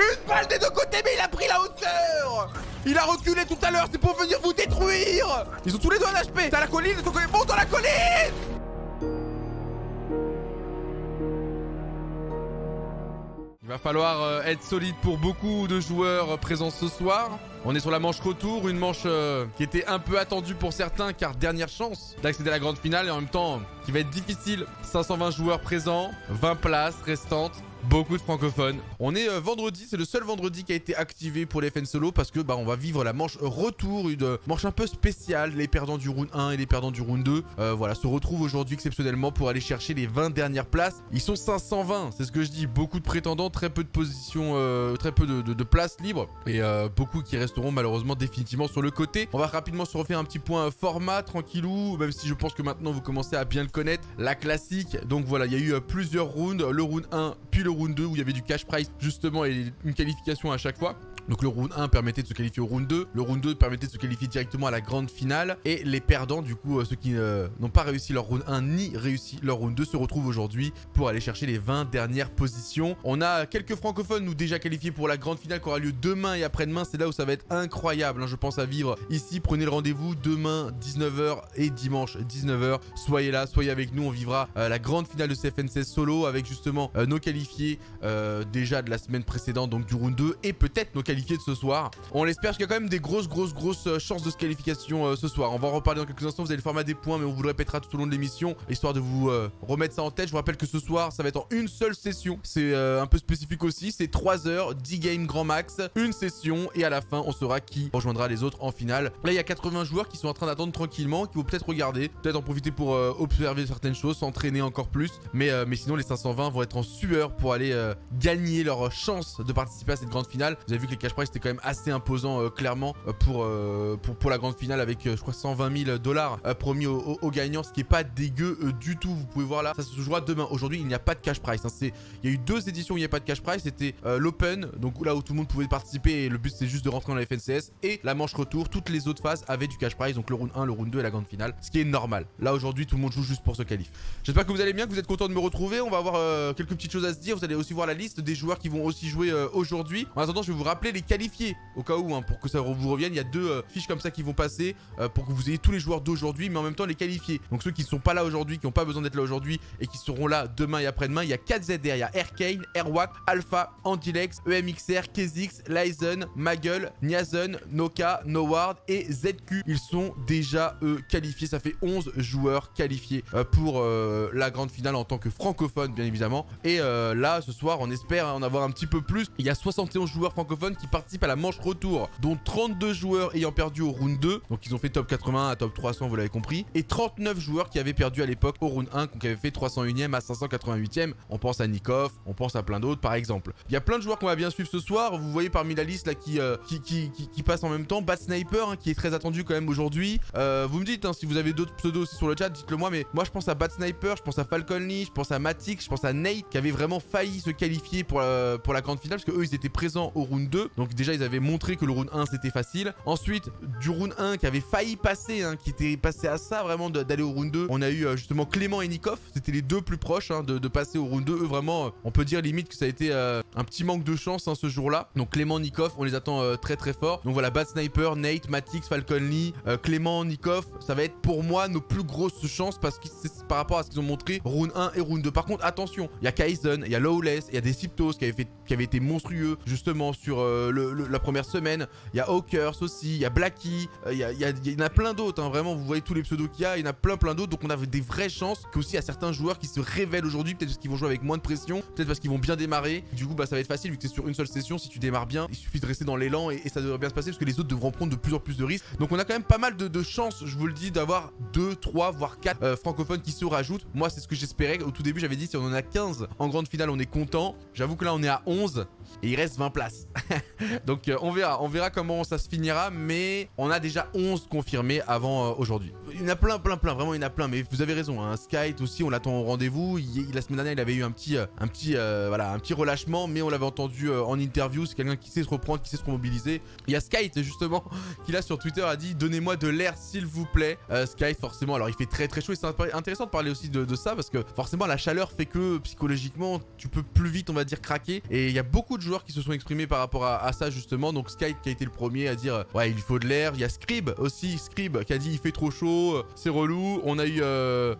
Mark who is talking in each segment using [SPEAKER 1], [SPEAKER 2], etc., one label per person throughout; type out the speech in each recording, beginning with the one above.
[SPEAKER 1] Une balle des deux côtés, mais il a pris la hauteur Il a reculé tout à l'heure, c'est pour venir vous détruire Ils ont tous les deux un HP T'as la colline, ton côté, monte dans la colline Il va falloir euh, être solide pour beaucoup de joueurs euh, présents ce soir. On est sur la manche retour, une manche euh, qui était un peu attendue pour certains car dernière chance d'accéder à la grande finale et en même temps qui va être difficile. 520 joueurs présents, 20 places restantes. Beaucoup de francophones. On est euh, vendredi, c'est le seul vendredi qui a été activé pour les FN solo parce que bah on va vivre la manche retour, une manche un peu spéciale. Les perdants du round 1 et les perdants du round 2, euh, voilà, se retrouvent aujourd'hui exceptionnellement pour aller chercher les 20 dernières places. Ils sont 520, c'est ce que je dis. Beaucoup de prétendants, très peu de positions, euh, très peu de, de places libres et beaucoup qui resteront malheureusement définitivement sur le côté. On va rapidement se refaire un petit point format, tranquillou, même si je pense que maintenant vous commencez à bien le connaître. La classique, donc voilà, il y a eu plusieurs rounds, le round 1 puis le round 2 où il y avait du cash price justement et une qualification à chaque fois. Donc le round 1 permettait de se qualifier au round 2, le round 2 permettait de se qualifier directement à la grande finale, et les perdants, du coup, euh, ceux qui euh, n'ont pas réussi leur round 1 ni réussi leur round 2, se retrouvent aujourd'hui pour aller chercher les 20 dernières positions. On a quelques francophones, nous, déjà qualifiés pour la grande finale qui aura lieu demain et après-demain, c'est là où ça va être incroyable, hein, je pense, à vivre ici. Prenez le rendez-vous demain, 19h, et dimanche, 19h. Soyez là, soyez avec nous, on vivra euh, la grande finale de CFNC solo avec justement nos qualifiés déjà de la semaine précédente, donc du round 2, et peut-être nos de ce soir. On l'espère, qu'il y a quand même des grosses, grosses, grosses euh, chances de se qualification euh, ce soir. On va en reparler dans quelques instants. Vous avez le format des points, mais on vous le répétera tout au long de l'émission, histoire de vous euh, remettre ça en tête. Je vous rappelle que ce soir, ça va être en une seule session. C'est un peu spécifique aussi. C'est 3 heures, 10 games grand max, une session, et à la fin, on saura qui rejoindra les autres en finale. Là, il y a 80 joueurs qui sont en train d'attendre tranquillement, qui vont peut-être regarder, peut-être en profiter pour observer certaines choses, s'entraîner encore plus. Mais, mais sinon, les 520 vont être en sueur pour aller gagner leur chance de participer à cette grande finale. Vous avez vu que les cash price étaient quand même assez imposant euh, clairement euh, pour, euh, pour, pour, la grande finale avec je crois 120 000 dollars promis aux, gagnants, ce qui est pas dégueu du tout. Vous pouvez voir là, ça se jouera demain. Aujourd'hui, il n'y a pas de cash price. Hein. Il y a eu deux éditions où il n'y a pas de cash price. C'était l'Open, donc là où tout le monde pouvait participer et le but c'est juste de rentrer dans la FNCS. Et la manche retour, toutes les autres phases avaient du cash price, donc le round 1, le round 2 et la grande finale, ce qui est normal. Là aujourd'hui, tout le monde joue juste pour ce qualif. J'espère que vous allez bien, que vous êtes content de me retrouver. On va avoir quelques petites choses à se dire. Vous allez aussi voir la liste des joueurs qui vont aussi jouer aujourd'hui. En attendant, je vais vous rappeler les qualifiés au cas où, hein, pour que ça vous revienne. Il y a deux euh, fiches comme ça qui vont passer euh, pour que vous ayez tous les joueurs d'aujourd'hui, mais en même temps les qualifier. Donc ceux qui ne sont pas là aujourd'hui, qui n'ont pas besoin d'être là aujourd'hui et qui seront là demain et après-demain, il y a 4 ZR. Il y a Airkane, Airwack, Alpha, Antilex, EMXR, Kezix, Lyzen, Maggle, Niazen, Noka, Noward et ZQ. Ils sont déjà eux qualifiés. Ça fait 11 joueurs qualifiés euh, pour la grande finale en tant que francophone, bien évidemment. Et là, ce soir, on espère en avoir un petit peu plus. Il y a 71 joueurs francophones qui participent à la manche retour, dont 32 joueurs ayant perdu au round 2, donc ils ont fait top 80 à top 300, vous l'avez compris, et 39 joueurs qui avaient perdu à l'époque au round 1, qui avaient fait 301ème à 588ème. On pense à Nikov, on pense à plein d'autres par exemple. Il y a plein de joueurs qu'on va bien suivre ce soir, vous voyez parmi la liste là qui, euh, qui, qui, passe en même temps, Bat Sniper hein, qui est très attendu quand même aujourd'hui. Euh, vous me dites hein, si vous avez d'autres pseudos aussi sur le chat, dites-le moi, mais moi je pense à Bat Sniper, je pense à Falcon Lee, je pense à Matic, je pense à Nate qui avait vraiment failli se qualifier pour la, pour la grande finale parce que eux ils étaient présents au round 2, donc déjà ils avaient montré que le round 1 c'était facile. Ensuite, du round 1 qui avait failli passer, hein, qui était passé à ça vraiment d'aller au round 2. On a eu euh, justement Clément et Nikov, c'était les deux plus proches hein, de, passer au round 2. Eux vraiment, euh, on peut dire limite que ça a été euh, un petit manque de chance hein, ce jour-là. Donc Clément, Nikov, on les attend très très fort. Donc voilà, Bad Sniper, Nate, Matix, Falcon Lee, Clément, Nikov, ça va être pour moi nos plus grosses chances parce que c'est par rapport à ce qu'ils ont montré round 1 et round 2. Par contre, attention, il y a Kaizen, il y a Lawless, il y a des Siptos qui avaient été monstrueux justement sur la première semaine. Il y a Hawkers aussi, il y a Blacky, euh, il y, y, en a plein d'autres. Hein. Vraiment, vous voyez tous les pseudos qu'il y a, il y en a plein plein d'autres. Donc on a des vraies chances qu'aussi à certains joueurs qui se révèlent aujourd'hui, peut-être parce qu'ils vont jouer avec moins de pression, peut-être parce qu'ils vont bien démarrer. Du coup, bah ça va être facile vu que c'est sur une seule session. Si tu démarres bien, il suffit de rester dans l'élan et, ça devrait bien se passer parce que les autres devront prendre de plus en plus de risques. Donc on a quand même pas mal de, chances, je vous le dis, d'avoir 2, 3, voire 4 euh, francophones qui se rajoutent. Moi, c'est ce que j'espérais. Au tout début, j'avais dit si on en a 15 en grande finale, on est content. J'avoue que là, on est à 11 et il reste 20 places. Donc euh, on verra, on verra comment ça se finira, mais on a déjà 11 confirmés avant euh, aujourd'hui. Il y en a plein, plein, plein, vraiment il y en a plein. Mais vous avez raison, hein. Skype aussi, on l'attend au rendez-vous. La semaine dernière, il avait eu un petit, euh, un petit, euh, voilà, un petit relâchement, mais on l'avait entendu euh, en interview. C'est quelqu'un qui sait se reprendre, qui sait se remobiliser. Il y a Skype justement, qui là sur Twitter a dit Donnez-moi de l'air s'il vous plaît. Skype, forcément, alors il fait très très chaud et c'est intéressant de parler aussi de, ça parce que forcément la chaleur fait que psychologiquement tu peux plus vite, on va dire, craquer. Et il y a beaucoup de joueurs qui se sont exprimés par rapport à, ça justement. Donc Skype qui a été le premier à dire Ouais, il faut de l'air. Il y a Scrib aussi, Scrib qui a dit Il fait trop chaud, c'est relou. On a eu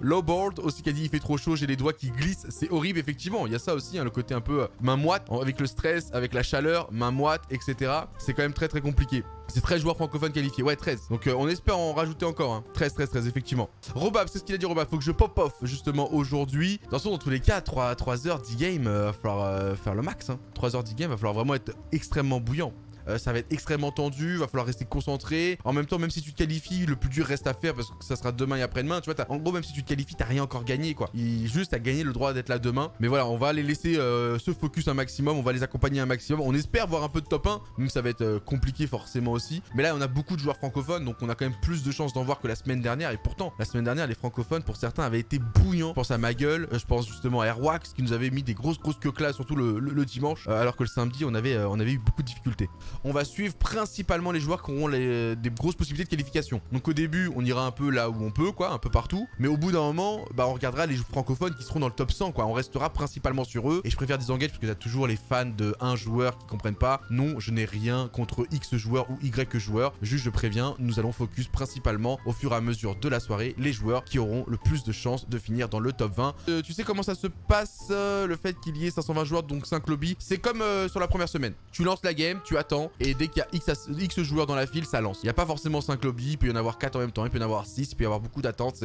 [SPEAKER 1] Lowboard aussi qui a dit Il fait trop chaud, j'ai les doigts qui glissent. C'est horrible, effectivement. Il y a ça aussi, hein, le côté un peu main moite avec le stress, avec la chaleur, main moite, etc. C'est quand même très très compliqué. C'est 13 joueurs francophones qualifiés. Ouais, 13. Donc euh, on espère en rajouter encore. Hein. 13, 13, 13, effectivement. Robab, c'est ce qu'il a dit, Robab. Faut que je pop off justement aujourd'hui. De toute façon, dans tous les cas, 3, 3 heures 10 games, euh, va falloir euh, faire le max. Hein. 3 heures 10 games, va falloir vraiment être extrêmement bouillant. Euh, ça va être extrêmement tendu, va falloir rester concentré. En même temps, même si tu te qualifies, le plus dur reste à faire parce que ça sera demain et après-demain. Tu vois, en gros, même si tu te qualifies, t'as rien encore gagné quoi. Il juste à gagner le droit d'être là demain. Mais voilà, on va les laisser euh, se focus un maximum, on va les accompagner un maximum. On espère voir un peu de top 1, même ça va être euh, compliqué forcément aussi. Mais là, on a beaucoup de joueurs francophones, donc on a quand même plus de chances d'en voir que la semaine dernière. Et pourtant, la semaine dernière, les francophones, pour certains, avaient été bouillants. Je pense à ma gueule, je pense justement à Airwax qui nous avait mis des grosses grosses queues surtout le, dimanche, alors que le samedi, on avait, on avait eu beaucoup de difficultés. On va suivre principalement les joueurs qui auront des grosses possibilités de qualification. Donc au début, on ira un peu là où on peut, quoi, un peu partout. Mais au bout d'un moment, bah, on regardera les francophones qui seront dans le top 100, quoi. On restera principalement sur eux. Et je préfère disengage parce que t'as toujours les fans de un joueur qui comprennent pas. Non, je n'ai rien contre X joueur ou Y joueur. Juste, je préviens, nous allons focus principalement au fur et à mesure de la soirée les joueurs qui auront le plus de chances de finir dans le top 20. Euh, tu sais comment ça se passe, euh, le fait qu'il y ait 520 joueurs, donc 5 lobbies? C'est comme euh, sur la première semaine. Tu lances la game, tu attends, et dès qu'il y a X, joueurs dans la file, ça lance. Il n'y a pas forcément 5 lobbies, il peut y en avoir 4 en même temps, il peut y en avoir 6, il peut y avoir beaucoup d'attentes.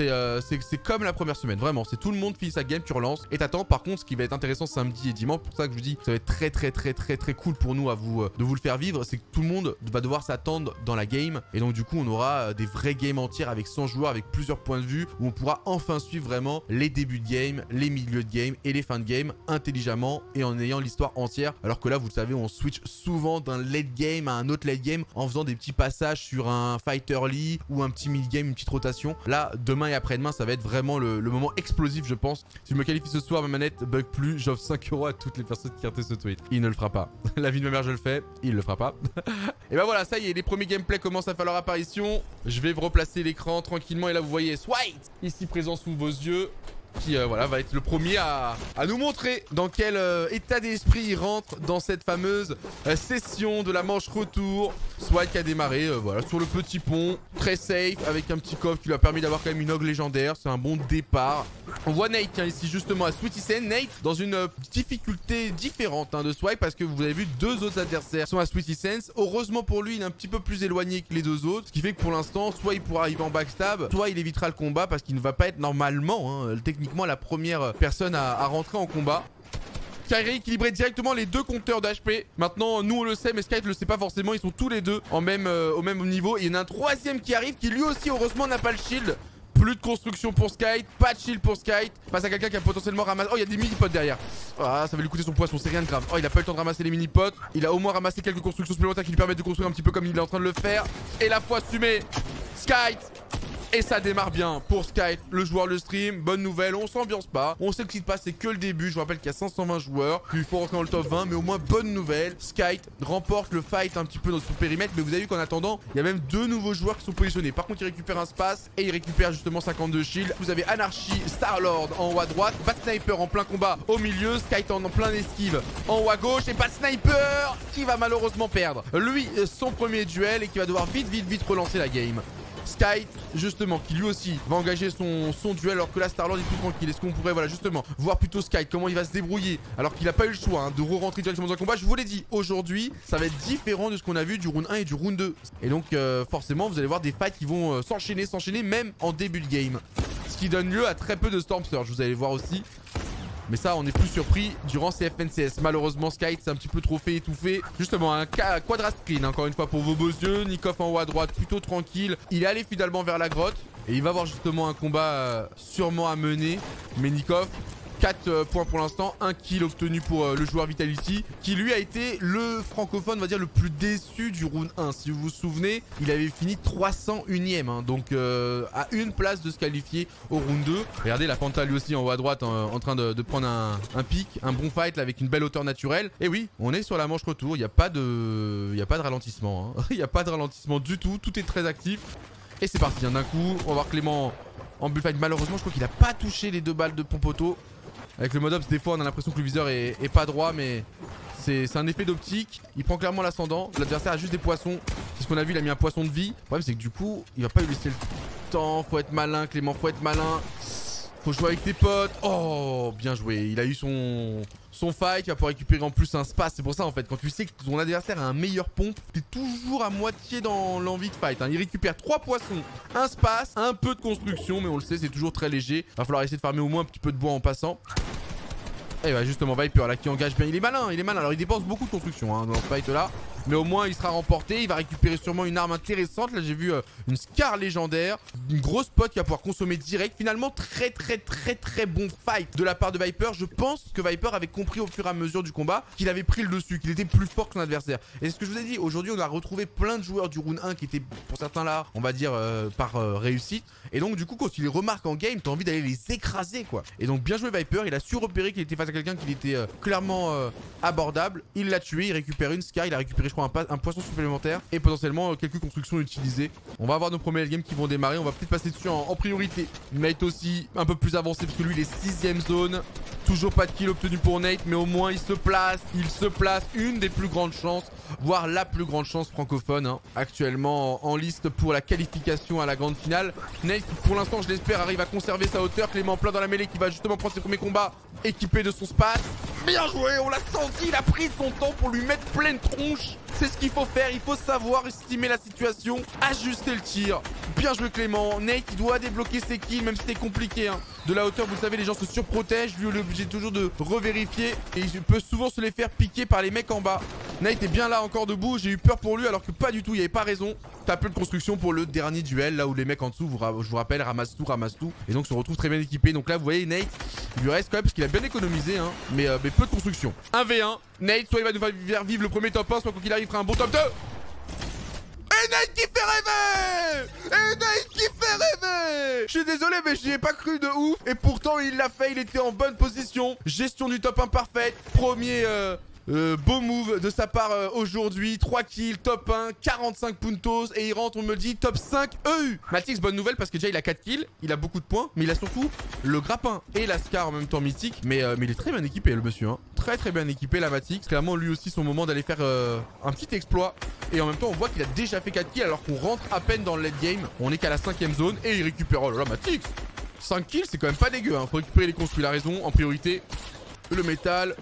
[SPEAKER 1] Euh, c'est comme la première semaine, vraiment. C'est tout le monde file sa game, tu relances et t'attends. Par contre, ce qui va être intéressant samedi et dimanche, pour ça que je vous dis, ça va être très très très très très cool pour nous à vous, euh, de vous le faire vivre, c'est que tout le monde va devoir s'attendre dans la game. Et donc du coup, on aura euh, des vraies games entières avec 100 joueurs, avec plusieurs points de vue, où on pourra enfin suivre vraiment les débuts de game, les milieux de game et les fins de game intelligemment et en ayant l'histoire entière. Alors que là, vous le savez, on switch souvent d'un late game à un autre late game en faisant des petits passages sur un fighter lee ou un petit mid-game, une petite rotation. Là, demain et après-demain, ça va être vraiment le, moment explosif, je pense. Si je me qualifie ce soir, ma manette bug plus, j'offre 5 euros à toutes les personnes qui ont ce tweet. Il ne le fera pas. La vie de ma mère, je le fais. Il le fera pas. et ben voilà, ça y est, les premiers gameplays commencent à faire leur apparition. Je vais vous replacer l'écran tranquillement. Et là, vous voyez Swite ici présent sous vos yeux qui euh, voilà, va être le premier à, nous montrer dans quel euh, état d'esprit il rentre dans cette fameuse euh, session de la manche retour. Soit qui a démarré voilà, sur le petit pont, très safe, avec un petit coffre qui lui a permis d'avoir quand même une og légendaire. C'est un bon départ. On voit Nate ici justement à Sweetie. Nate dans une difficulté différente hein, de Swipe parce que vous avez vu deux autres adversaires sont à Sweetie Sense. Heureusement pour lui, il est un petit peu plus éloigné que les deux autres. Ce qui fait que pour l'instant, soit il pourra arriver en backstab, soit il évitera le combat parce qu'il ne va pas être normalement, hein, techniquement la première personne à, rentrer en combat qui a rééquilibré directement les deux compteurs d'HP. Maintenant, nous on le sait, mais Skype le sait pas forcément. Ils sont tous les deux euh, au même niveau. Il y en a un troisième qui arrive qui lui aussi, heureusement, n'a pas le shield. Plus de construction pour Skype, pas de shield pour Skype. Face à quelqu'un qui a potentiellement ramassé. Oh, il y a des mini-pots derrière. Ah, ça va lui coûter son poisson, c'est rien de grave. Oh, il a pas eu le temps de ramasser les mini-pots. Il a au moins ramassé quelques constructions supplémentaires qui lui permettent de construire un petit peu comme il est en train de le faire. Et la fois assumée, Skype et ça démarre bien pour Skype, le joueur le stream. Bonne nouvelle, on s'ambiance pas. On sait que passe, c'est que le début. Je vous rappelle qu'il y a 520 joueurs. Il faut rentrer dans le top 20. Mais au moins, bonne nouvelle. Skype remporte le fight un petit peu dans son périmètre. Mais vous avez vu qu'en attendant, il y a même deux nouveaux joueurs qui sont positionnés. Par contre, il récupère un space et il récupère justement 52 shield. Vous avez Anarchy, Starlord en haut à droite. Bat Sniper en plein combat au milieu. Skype en plein esquive en haut à gauche. Et Bat Sniper qui va malheureusement perdre. Lui, son premier duel et qui va devoir vite, vite, vite relancer la game. Sky, justement, qui lui aussi va engager son, son duel alors que là Starlord est plus tranquille. Est-ce qu'on pourrait, voilà, justement, voir plutôt Sky comment il va se débrouiller alors qu'il n'a pas eu le choix hein, de re-rentrer directement dans le combat. Je vous l'ai dit, aujourd'hui, ça va être différent de ce qu'on a vu du round 1 et du round 2. Et donc, euh, forcément, vous allez voir des fights qui vont euh, s'enchaîner, s'enchaîner, même en début de game. Ce qui donne lieu à très peu de Storm. Vous allez voir aussi. Mais ça, on est plus surpris durant ces FNCS. Malheureusement, Sky, c'est un petit peu trop fait, étouffé. Justement, un quadra screen, encore une fois, pour vos beaux yeux. Nikoff en haut à droite, plutôt tranquille. Il est allé finalement vers la grotte. Et il va avoir justement un combat euh, sûrement à mener. Mais Nikoff, 4 points pour l'instant, un kill obtenu pour le joueur Vitality, qui lui a été le francophone, on va dire, le plus déçu du round 1. Si vous vous souvenez, il avait fini 301ème, hein, donc à une place de se qualifier au round 2. Regardez la Panta lui aussi en haut à droite en, train de, prendre un, pic, un bon fight avec une belle hauteur naturelle. Et oui, on est sur la manche retour, il n'y a, pas de... A pas de ralentissement. Hein. Il n'y a pas de ralentissement du tout, tout est très actif. Et c'est parti, hein, d'un coup, on va voir Clément en bullfight. Malheureusement, je crois qu'il a pas touché les deux balles de pompoto. Avec le mode ops, des fois, on a l'impression que le viseur est, pas droit, mais c'est un effet d'optique. Il prend clairement l'ascendant. L'adversaire a juste des poissons. C'est ce qu'on a vu, il a mis un poisson de vie. Le problème, c'est que du coup, il va pas lui laisser le temps. Faut être malin, Clément, faut être malin. Faut jouer avec tes potes. Oh, bien joué. Il a eu son, son fight. Il va pouvoir récupérer en plus un space. C'est pour ça, en fait, quand tu sais que ton adversaire a un meilleur pompe, t'es toujours à moitié dans l'envie de fight. Hein. Il récupère trois poissons, un space, un peu de construction. Mais on le sait, c'est toujours très léger. Va falloir essayer de farmer au moins un petit peu de bois en passant. Et bah justement Viper là qui engage bien. Il est malin, il est malin. Alors il dépense beaucoup de construction hein, dans ce fight là. Mais au moins il sera remporté. Il va récupérer sûrement une arme intéressante. Là j'ai vu euh, une Scar légendaire. Une grosse pote qui va pouvoir consommer direct. Finalement très très très très bon fight de la part de Viper. Je pense que Viper avait compris au fur et à mesure du combat qu'il avait pris le dessus, qu'il était plus fort que son adversaire. Et ce que je vous ai dit, aujourd'hui on a retrouvé plein de joueurs du round 1 qui étaient pour certains là, on va dire euh, par euh, réussite. Et donc du coup quand tu les remarques en game, t'as envie d'aller les écraser quoi. Et donc bien joué Viper, il a su repérer qu'il était face à quelqu'un qui était clairement abordable. Il l'a tué, il récupère une Sky, il a récupéré je crois un, poisson supplémentaire et potentiellement euh, quelques constructions utilisées. On va avoir nos premiers games qui vont démarrer, on va peut-être passer dessus en, priorité. Nate aussi un peu plus avancé parce que lui il est 6ème zone. Toujours pas de kill obtenu pour Nate mais au moins il se place, il se place. Une des plus grandes chances, voire la plus grande chance francophone hein, actuellement en, liste pour la qualification à la grande finale. Nate pour l'instant je l'espère arrive à conserver sa hauteur. Clément plein dans la mêlée qui va justement prendre ses premiers combats équipé de son space. Bien joué, on l'a senti, il a pris son temps pour lui mettre pleine tronche. C'est ce qu'il faut faire, il faut savoir estimer la situation, ajuster le tir. Bien joué Clément, Nate il doit débloquer ses kills même si c'est compliqué. Hein. De la hauteur, vous savez, les gens se surprotègent, lui il est obligé toujours de revérifier et il peut souvent se les faire piquer par les mecs en bas. Nate est bien là encore debout, j'ai eu peur pour lui alors que pas du tout, il n'y avait pas raison. T'as peu de construction pour le dernier duel, là où les mecs en dessous, je vous rappelle, ramassent tout, ramassent tout. Et donc se retrouvent très bien équipés. Donc là, vous voyez, Nate, il lui reste quand même, parce qu'il a bien économisé, hein, mais, euh, mais peu de construction. 1v1, Nate, soit il va nous faire vivre le premier top 1, soit qu'il arrive, fera un bon top 2. Et Nate qui fait rêver! Et Nate qui fait rêver! Je suis désolé mais j'y ai pas cru de ouf. Et pourtant il l'a fait, il était en bonne position. Gestion du top 1 parfaite. Premier euh, euh, beau move de sa part euh, aujourd'hui. 3 kills, top 1, 45 puntos. Et il rentre, on me dit, top 5 EU. Matix, bonne nouvelle parce que déjà il a 4 kills. Il a beaucoup de points. Mais il a surtout le grappin et la scar en même temps mythique. Mais, euh, mais il est très bien équipé le monsieur. Hein. Très très bien équipé la Matix. Clairement lui aussi son moment d'aller faire un petit exploit. Et en même temps on voit qu'il a déjà fait 4 kills alors qu'on rentre à peine dans le late game. On est qu'à la cinquième zone et il récupère. Oh là là Matix 5 kills c'est quand même pas dégueu. Hein. Faut récupérer les construits. La raison en priorité. Le métal,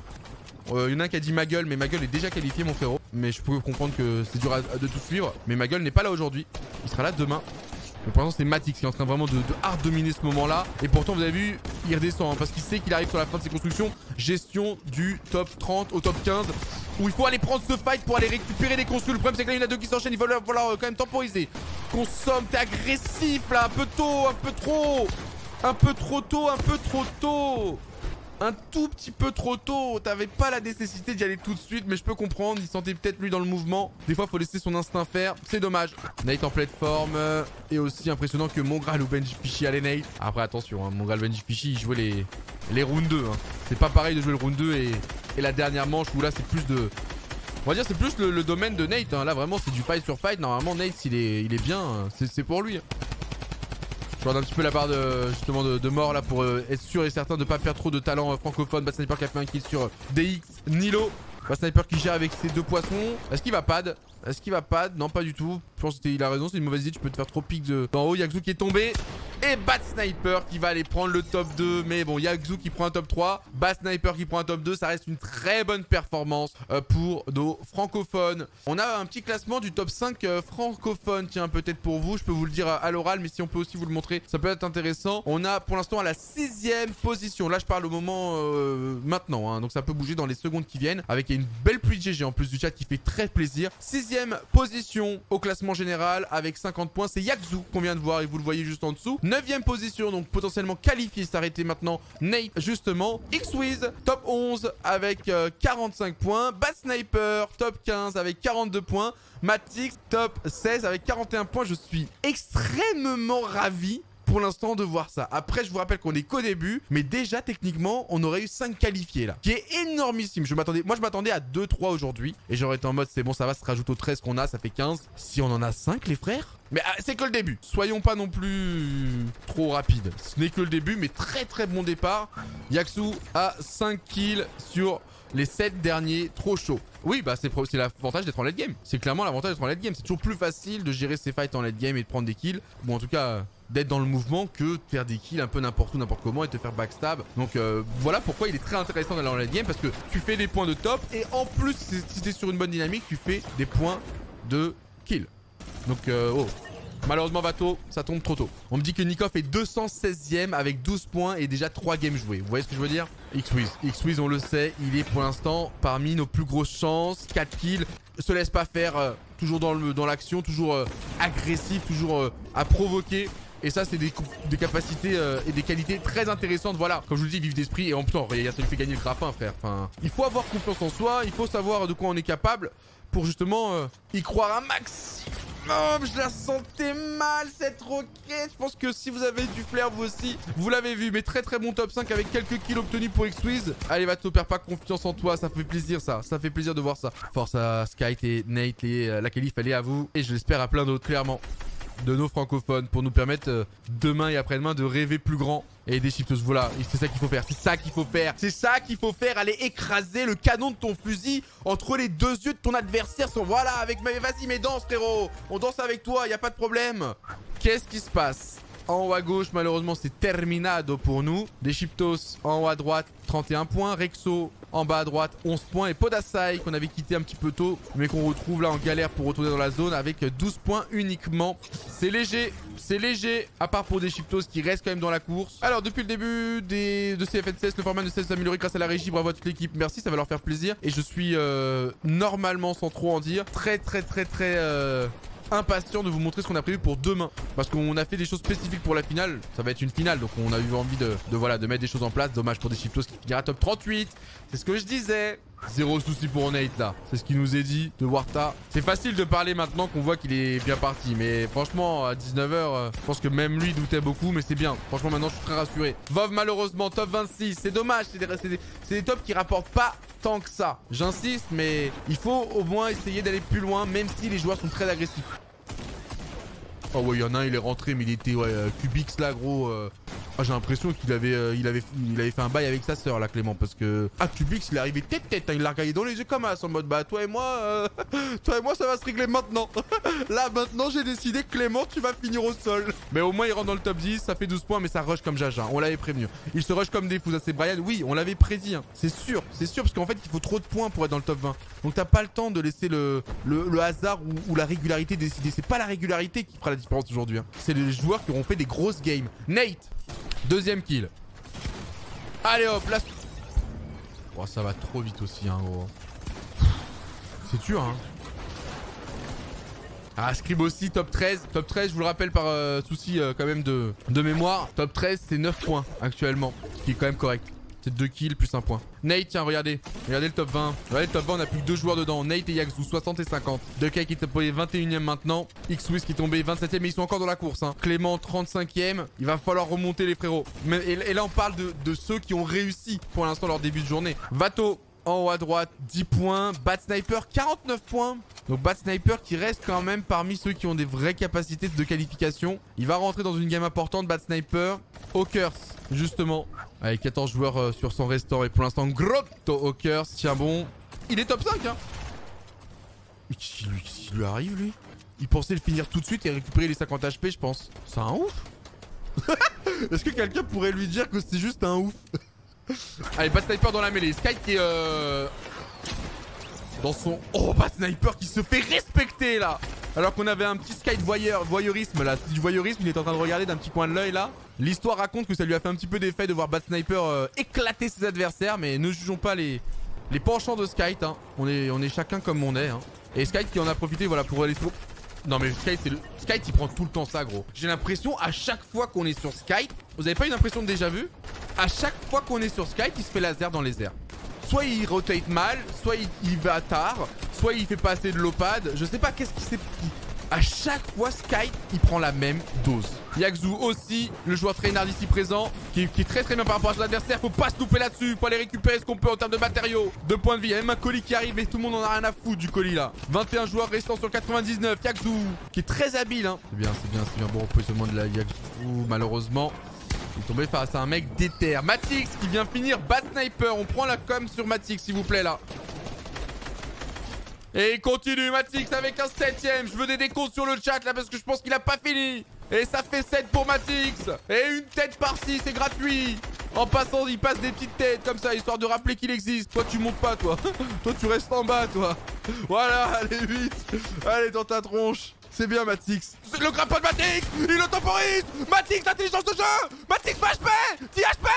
[SPEAKER 1] il euh, y en a un qui a dit ma gueule, mais ma gueule est déjà qualifié, mon frérot. Mais je peux comprendre que c'est dur de tout suivre. Mais ma gueule n'est pas là aujourd'hui. Il sera là demain. Mais pour l'instant, c'est Matix qui est en train vraiment de, hard dominer ce moment-là. Et pourtant, vous avez vu, il redescend hein, parce qu'il sait qu'il arrive sur la fin de ses constructions. Gestion du top 30 au top 15 où il faut aller prendre ce fight pour aller récupérer des construits. Le problème, c'est que là, il y en a deux qui s'enchaînent. Il va falloir euh, quand même temporiser. Consomme, t'es agressif là, un peu tôt, un peu trop. Un peu trop tôt, un peu trop tôt un tout petit peu trop tôt. T'avais pas la nécessité d'y aller tout de suite, mais je peux comprendre. Il sentait peut-être lui dans le mouvement. Des fois, faut laisser son instinct faire. C'est dommage. Nate en plateforme. Euh, et aussi impressionnant que Mongral ou Benji Fishy allez Nate. Après, attention, hein, Mongral Benji Fishy, il jouait les, les rounds 2. Hein. C'est pas pareil de jouer le round 2 et, et la dernière manche où là, c'est plus de... On va dire c'est plus le, domaine de Nate. Hein. Là, vraiment, c'est du fight sur fight. Normalement, Nate, il est, il est bien. Hein. C'est pour lui. Je regarde un petit peu la barre de, justement de, mort là pour euh, être sûr et certain de pas perdre trop de talent euh, francophone. Bad Sniper qui a fait un kill sur euh, DX Nilo. Bad Sniper qui gère avec ses deux poissons. Est-ce qu'il va pad? Est-ce qu'il va pad? Non pas du tout. Je pense qu'il a raison, c'est une mauvaise idée. Tu peux te faire trop pique de... d'en haut. Yakzu qui est tombé. Et Bat Sniper qui va aller prendre le top 2. Mais bon, Yakzu qui prend un top 3. Bat Sniper qui prend un top 2. Ça reste une très bonne performance euh, pour nos francophones. On a un petit classement du top 5 euh, francophone. Tiens, peut-être pour vous. Je peux vous le dire à l'oral. Mais si on peut aussi vous le montrer, ça peut être intéressant. On a pour l'instant à la sixième position. Là, je parle au moment euh, maintenant. Hein. donc ça peut bouger dans les secondes qui viennent. Avec une belle pluie de GG en plus du chat qui fait très plaisir. Sixième position au classement classement général avec 50 points. C'est Yakzu qu'on vient de voir et vous le voyez juste en dessous. 9ème position, donc potentiellement qualifié, s'arrêter maintenant. Nate, justement. X-Wiz, top 11 avec 45 euh, points. Bad Sniper, top 15 avec 42 points. Matix, top 16 avec 41 points. Je suis extrêmement ravi pour l'instant de voir ça. Après, je vous rappelle qu'on est qu'au début, mais déjà, techniquement, on aurait eu 5 qualifiés là, qui est énormissime. Moi, je m'attendais à 2-3 aujourd'hui, et j'aurais été en mode, c'est bon, ça va, se rajoute aux 13 qu'on a, ça fait 15. Si on en a 5, les frères? Mais ah, c'est que le début. Soyons pas non plus trop rapides. Ce n'est que le début, mais très très bon départ. Yaksu a 5 kills sur les 7 derniers. Trop chaud. Oui, bah c'est l'avantage d'être en late game. C'est clairement l'avantage d'être en late game. C'est toujours plus facile de gérer ses fights en late game et de prendre des kills. Bon, en tout cas, d'être dans le mouvement que de faire des kills un peu n'importe où, n'importe comment et te faire backstab. Donc euh, voilà pourquoi il est très intéressant d'aller en late game parce que tu fais des points de top et en plus, si t'es sur une bonne dynamique, tu fais des points de kill. Donc, euh, oh. Malheureusement, Vato, ça tombe trop tôt. On me dit que Nikov est 216ème avec 12 points et déjà 3 games joués. Vous voyez ce que je veux dire? X-Wiz. X-Wiz, on le sait, il est pour l'instant parmi nos plus grosses chances. 4 kills, se laisse pas faire, euh, toujours dans l'action, toujours agressif, toujours à provoquer. Et ça, c'est des, capacités euh, et des qualités très intéressantes. Voilà, comme je vous le dis, vif d'esprit. Et en plus, regarde, ça lui fait gagner le grappin, frère. Enfin, il faut avoir confiance en soi. Il faut savoir de quoi on est capable pour justement euh, y croire un max. Oh, je la sentais mal cette roquette. Je pense que si vous avez du flair, vous aussi, vous l'avez vu. Mais très très bon top 5 avec quelques kills obtenus pour X-Wiz. Allez, va te perds pas confiance en toi. Ça fait plaisir, ça. Ça fait plaisir de voir ça. Force à Skype et Nate, et, la qualif, elle est à vous. Et je l'espère à plein d'autres, clairement de nos francophones pour nous permettre euh, demain et après-demain de rêver plus grand et des chips. Voilà, c'est ça qu'il faut faire. C'est ça qu'il faut faire. C'est ça qu'il faut faire. Aller écraser le canon de ton fusil entre les deux yeux de ton adversaire. Voilà, avec. Vas-y, mais danse, frérot. On danse avec toi, y a pas de problème. Qu'est-ce qui se passe? En haut à gauche, malheureusement, c'est terminado pour nous. Des Chiptos en haut à droite, 31 points. Rexo en bas à droite, 11 points. Et Podasai qu'on avait quitté un petit peu tôt, mais qu'on retrouve là en galère pour retourner dans la zone avec 12 points uniquement. C'est léger, c'est léger, à part pour des Chiptos qui restent quand même dans la course. Alors, depuis le début des, de CFNCS, le format de CFNCS s'est amélioré grâce à la régie. Bravo à toute l'équipe. Merci, ça va leur faire plaisir. Et je suis euh, normalement, sans trop en dire, très, très, très, très... Euh, impatient de vous montrer ce qu'on a prévu pour demain. Parce qu'on a fait des choses spécifiques pour la finale. Ça va être une finale, donc on a eu envie de, voilà, de mettre des choses en place. Dommage pour des Chiptos qui finira top 38. C'est ce que je disais. Zéro souci pour Nate là. C'est ce qu'il nous est dit de Warta. C'est facile de parler maintenant qu'on voit qu'il est bien parti. Mais franchement, à 19h, euh, je pense que même lui doutait beaucoup. Mais c'est bien. Franchement, maintenant, je suis très rassuré. Vov, malheureusement, top 26. C'est dommage. C'est des, des, tops qui rapportent pas tant que ça. J'insiste, mais il faut au moins essayer d'aller plus loin, même si les joueurs sont très agressifs. Oh ouais, il y en a un, il est rentré, mais il était ouais, euh, Cubix là, gros. Euh. Ah, j'ai l'impression qu'il avait, euh, il avait, il avait fait un bail avec sa sœur là, Clément, parce que ah Cubix, il est arrivé tête tête, hein, il l'a regardé dans les yeux comme ça, en mode bah toi et moi, toi et moi, ça va se régler maintenant. là maintenant, j'ai décidé Clément, tu vas finir au sol. Mais au moins, il rentre dans le top 10, ça fait 12 points, mais ça rush comme Jaja. On l'avait prévenu. Il se rush comme des fous. C'est Brian. Oui, on l'avait prédit. Hein. C'est sûr, c'est sûr, parce qu'en fait, il faut trop de points pour être dans le top 20. Donc t'as pas le temps de laisser le, le, hasard ou, la régularité décider. C'est pas la régularité qui fera la différence aujourd'hui. Hein. C'est les joueurs qui auront fait des grosses games. Nate, deuxième kill. Allez hop, là. Oh, ça va trop vite aussi, hein, gros. C'est dur, hein. Ah, Scrib aussi, top 13. Top 13, je vous le rappelle par euh, souci euh, quand même de, de mémoire. Top 13, c'est 9 points actuellement. Ce qui est quand même correct. C'est 2 kills plus 1 point. Nate, tiens, regardez. Regardez le top 20. Regardez le top 20, on a plus que 2 joueurs dedans. Nate et Yaxu, 60 et 50. Dekai qui est tombé 21ème maintenant. X-Wiz qui est tombé 27ème, mais ils sont encore dans la course. Hein. Clément, 35ème. Il va falloir remonter les frérots. Et, là, on parle de ceux qui ont réussi pour l'instant leur début de journée. Vato, en haut à droite, 10 points. Bat Sniper, 49 points. Donc Bat Sniper qui reste quand même parmi ceux qui ont des vraies capacités de qualification. Il va rentrer dans une game importante, Bat Sniper. Hawkers, justement. Avec 14 joueurs euh, sur son restaurant. Et pour l'instant, Grotto Hawkers. Tiens bon. Il est top 5, hein. Qu'est-ce qui lui arrive, lui Il pensait le finir tout de suite et récupérer les 50 HP, je pense. C'est un ouf Est-ce que quelqu'un pourrait lui dire que c'est juste un ouf? Allez, Bat Sniper dans la mêlée. Sky qui est... Euh, dans son... Oh, Bat Sniper qui se fait respecter, là alors qu'on avait un petit Sky voyeur, voyeurisme là, du voyeurisme, il est en train de regarder d'un petit coin de l'œil là. L'histoire raconte que ça lui a fait un petit peu d'effet de voir Bat Sniper euh, éclater ses adversaires, mais ne jugeons pas les, les penchants de Sky. Hein. On, est, chacun comme on est. Hein. Et Sky qui en a profité voilà, pour aller Non mais Skype, le... Skype, il prend tout le temps ça, gros. J'ai l'impression, à chaque fois qu'on est sur Skype, vous avez pas une impression déjà vu? À chaque fois qu'on est sur Skype, il se fait laser dans les airs. Soit il rotate mal, soit il, va tard, soit il fait pas assez de lopade. Je sais pas qu'est-ce qui s'est à chaque fois, Sky, il prend la même dose. Yakzu aussi, le joueur traînard ici présent, qui, est très très bien par rapport à son adversaire. Faut pas se louper là-dessus. Faut aller récupérer ce qu'on peut en termes de matériaux. Deux points de vie. Il y a même un colis qui arrive et tout le monde en a rien à foutre du colis là. 21 joueurs restants sur 99. Yakzu, qui est très habile. Hein. C'est bien, c'est bien, c'est bien. Bon positionnement de la Yakzu, malheureusement. Il est tombé face à un mec déter. Matix qui vient finir Bat Sniper. On prend la com sur Matix, s'il vous plaît, là. Et il continue, Matix, avec un septième. Je veux des décomptes sur le chat, là, parce que je pense qu'il a pas fini. Et ça fait 7 pour Matix. Et une tête par-ci, c'est gratuit. En passant, il passe des petites têtes comme ça, histoire de rappeler qu'il existe. Toi, tu montes pas, toi. toi, tu restes en bas, toi. Voilà, allez, vite. Allez, dans ta tronche. C'est bien, Matix. Le grappin de Matix. Il le temporise Matix, intelligence de jeu. Matix, HP THP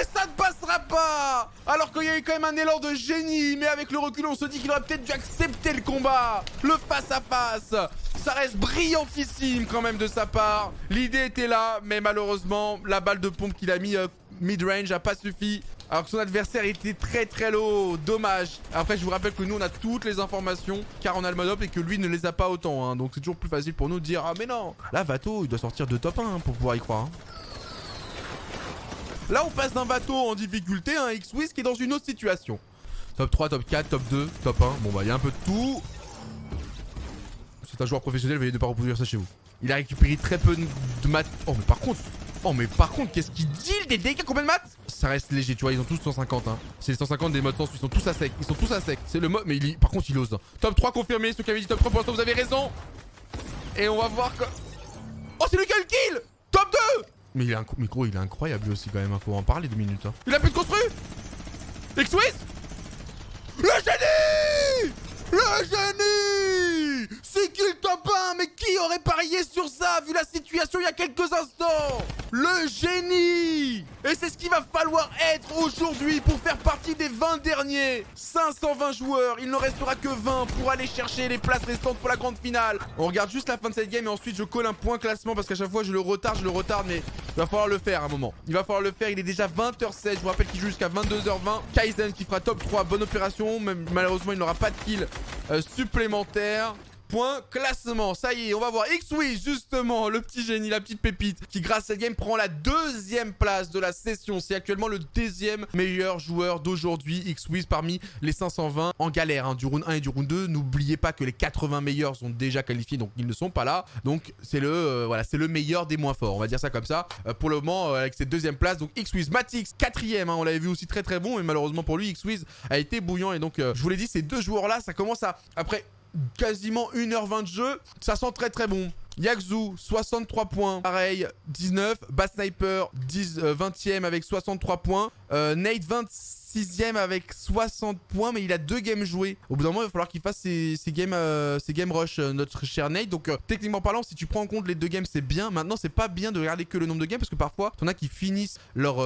[SPEAKER 1] Et ça ne passera pas. Alors qu'il y a eu quand même un élan de génie, mais avec le recul, on se dit qu'il aurait peut-être dû accepter le combat. Le face-à-face Ça reste brillantissime quand même de sa part. L'idée était là, mais malheureusement, la balle de pompe qu'il a mis euh, mid-range a pas suffi. Alors que son adversaire était très très low. Dommage. Après, je vous rappelle que nous, on a toutes les informations car on a le mode up et que lui ne les a pas autant. Hein. Donc c'est toujours plus facile pour nous de dire Ah mais non Là, Vato, il doit sortir de top 1 hein, pour pouvoir y croire. Hein. Là, on passe d'un bateau en difficulté un X-Wiz qui est dans une autre situation. Top 3, top 4, top 2, top 1. Bon bah, il y a un peu de tout. C'est un joueur professionnel, veuillez ne pas reproduire ça chez vous. Il a récupéré très peu de maths. Oh, mais par contre, Oh mais par contre qu'est-ce qu'il deal des dégâts Combien de maths Ça reste léger tu vois ils ont tous 150 hein. C'est les 150 des modes sens Ils sont tous à sec Ils sont tous à sec C'est le mode Mais il, par contre il ose Top 3 confirmé Ceux qui avaient dit top 3 pour l'instant vous avez raison Et on va voir que... Oh c'est lui qui a le kill Top 2 Mais il est, mais gros il est incroyable lui aussi quand même hein. Faut en parler deux minutes hein. Il a plus de construit x Le génie Le génie! C'est qui le top 1 Mais qui aurait parié sur ça vu la situation il y a quelques instants? Le génie! Et c'est ce qu'il va falloir être aujourd'hui pour faire partie des 20 derniers. 520 joueurs, il n'en restera que 20 pour aller chercher les places restantes pour la grande finale. On regarde juste la fin de cette game et ensuite je colle un point classement parce qu'à chaque fois je le retarde, je le retarde mais il va falloir le faire à un moment. Il va falloir le faire, il est déjà 20h16, je vous rappelle qu'il joue jusqu'à 22h20. Kaizen qui fera top 3, bonne opération, même malheureusement il n'aura pas de kill supplémentaire. Point classement. Ça y est, on va voir X-Wiz, justement, le petit génie, la petite pépite, qui grâce à cette game prend la deuxième place de la session. C'est actuellement le deuxième meilleur joueur d'aujourd'hui, X-Wiz, parmi les 520 en galère hein, du round 1 et du round 2. N'oubliez pas que les 80 meilleurs sont déjà qualifiés, donc ils ne sont pas là. Donc c'est le, euh, voilà, c'est le meilleur des moins forts, on va dire ça comme ça. Euh, pour le moment, euh, avec cette deuxième place, donc X-Wiz, Matix, quatrième, hein, on l'avait vu aussi très très bon, mais malheureusement pour lui, X-Wiz a été bouillant. Et donc, je vous l'ai dit, ces deux joueurs-là, ça commence à, après quasiment 1h20 de jeu. Ça sent très très bon. Yakzu, 63 points. Pareil, 19. Bat Sniper, 10, 20ème avec 63 points. Euh, Nate, 26 sixième avec 60 points, mais il a deux games joués. Au bout d'un moment, il va falloir qu'il fasse ses, games, euh, ses rush, euh, notre cher Nate. Donc, euh, techniquement parlant, si tu prends en compte les deux games, c'est bien. Maintenant, c'est pas bien de regarder que le nombre de games parce que parfois, t'en as qui finissent leur,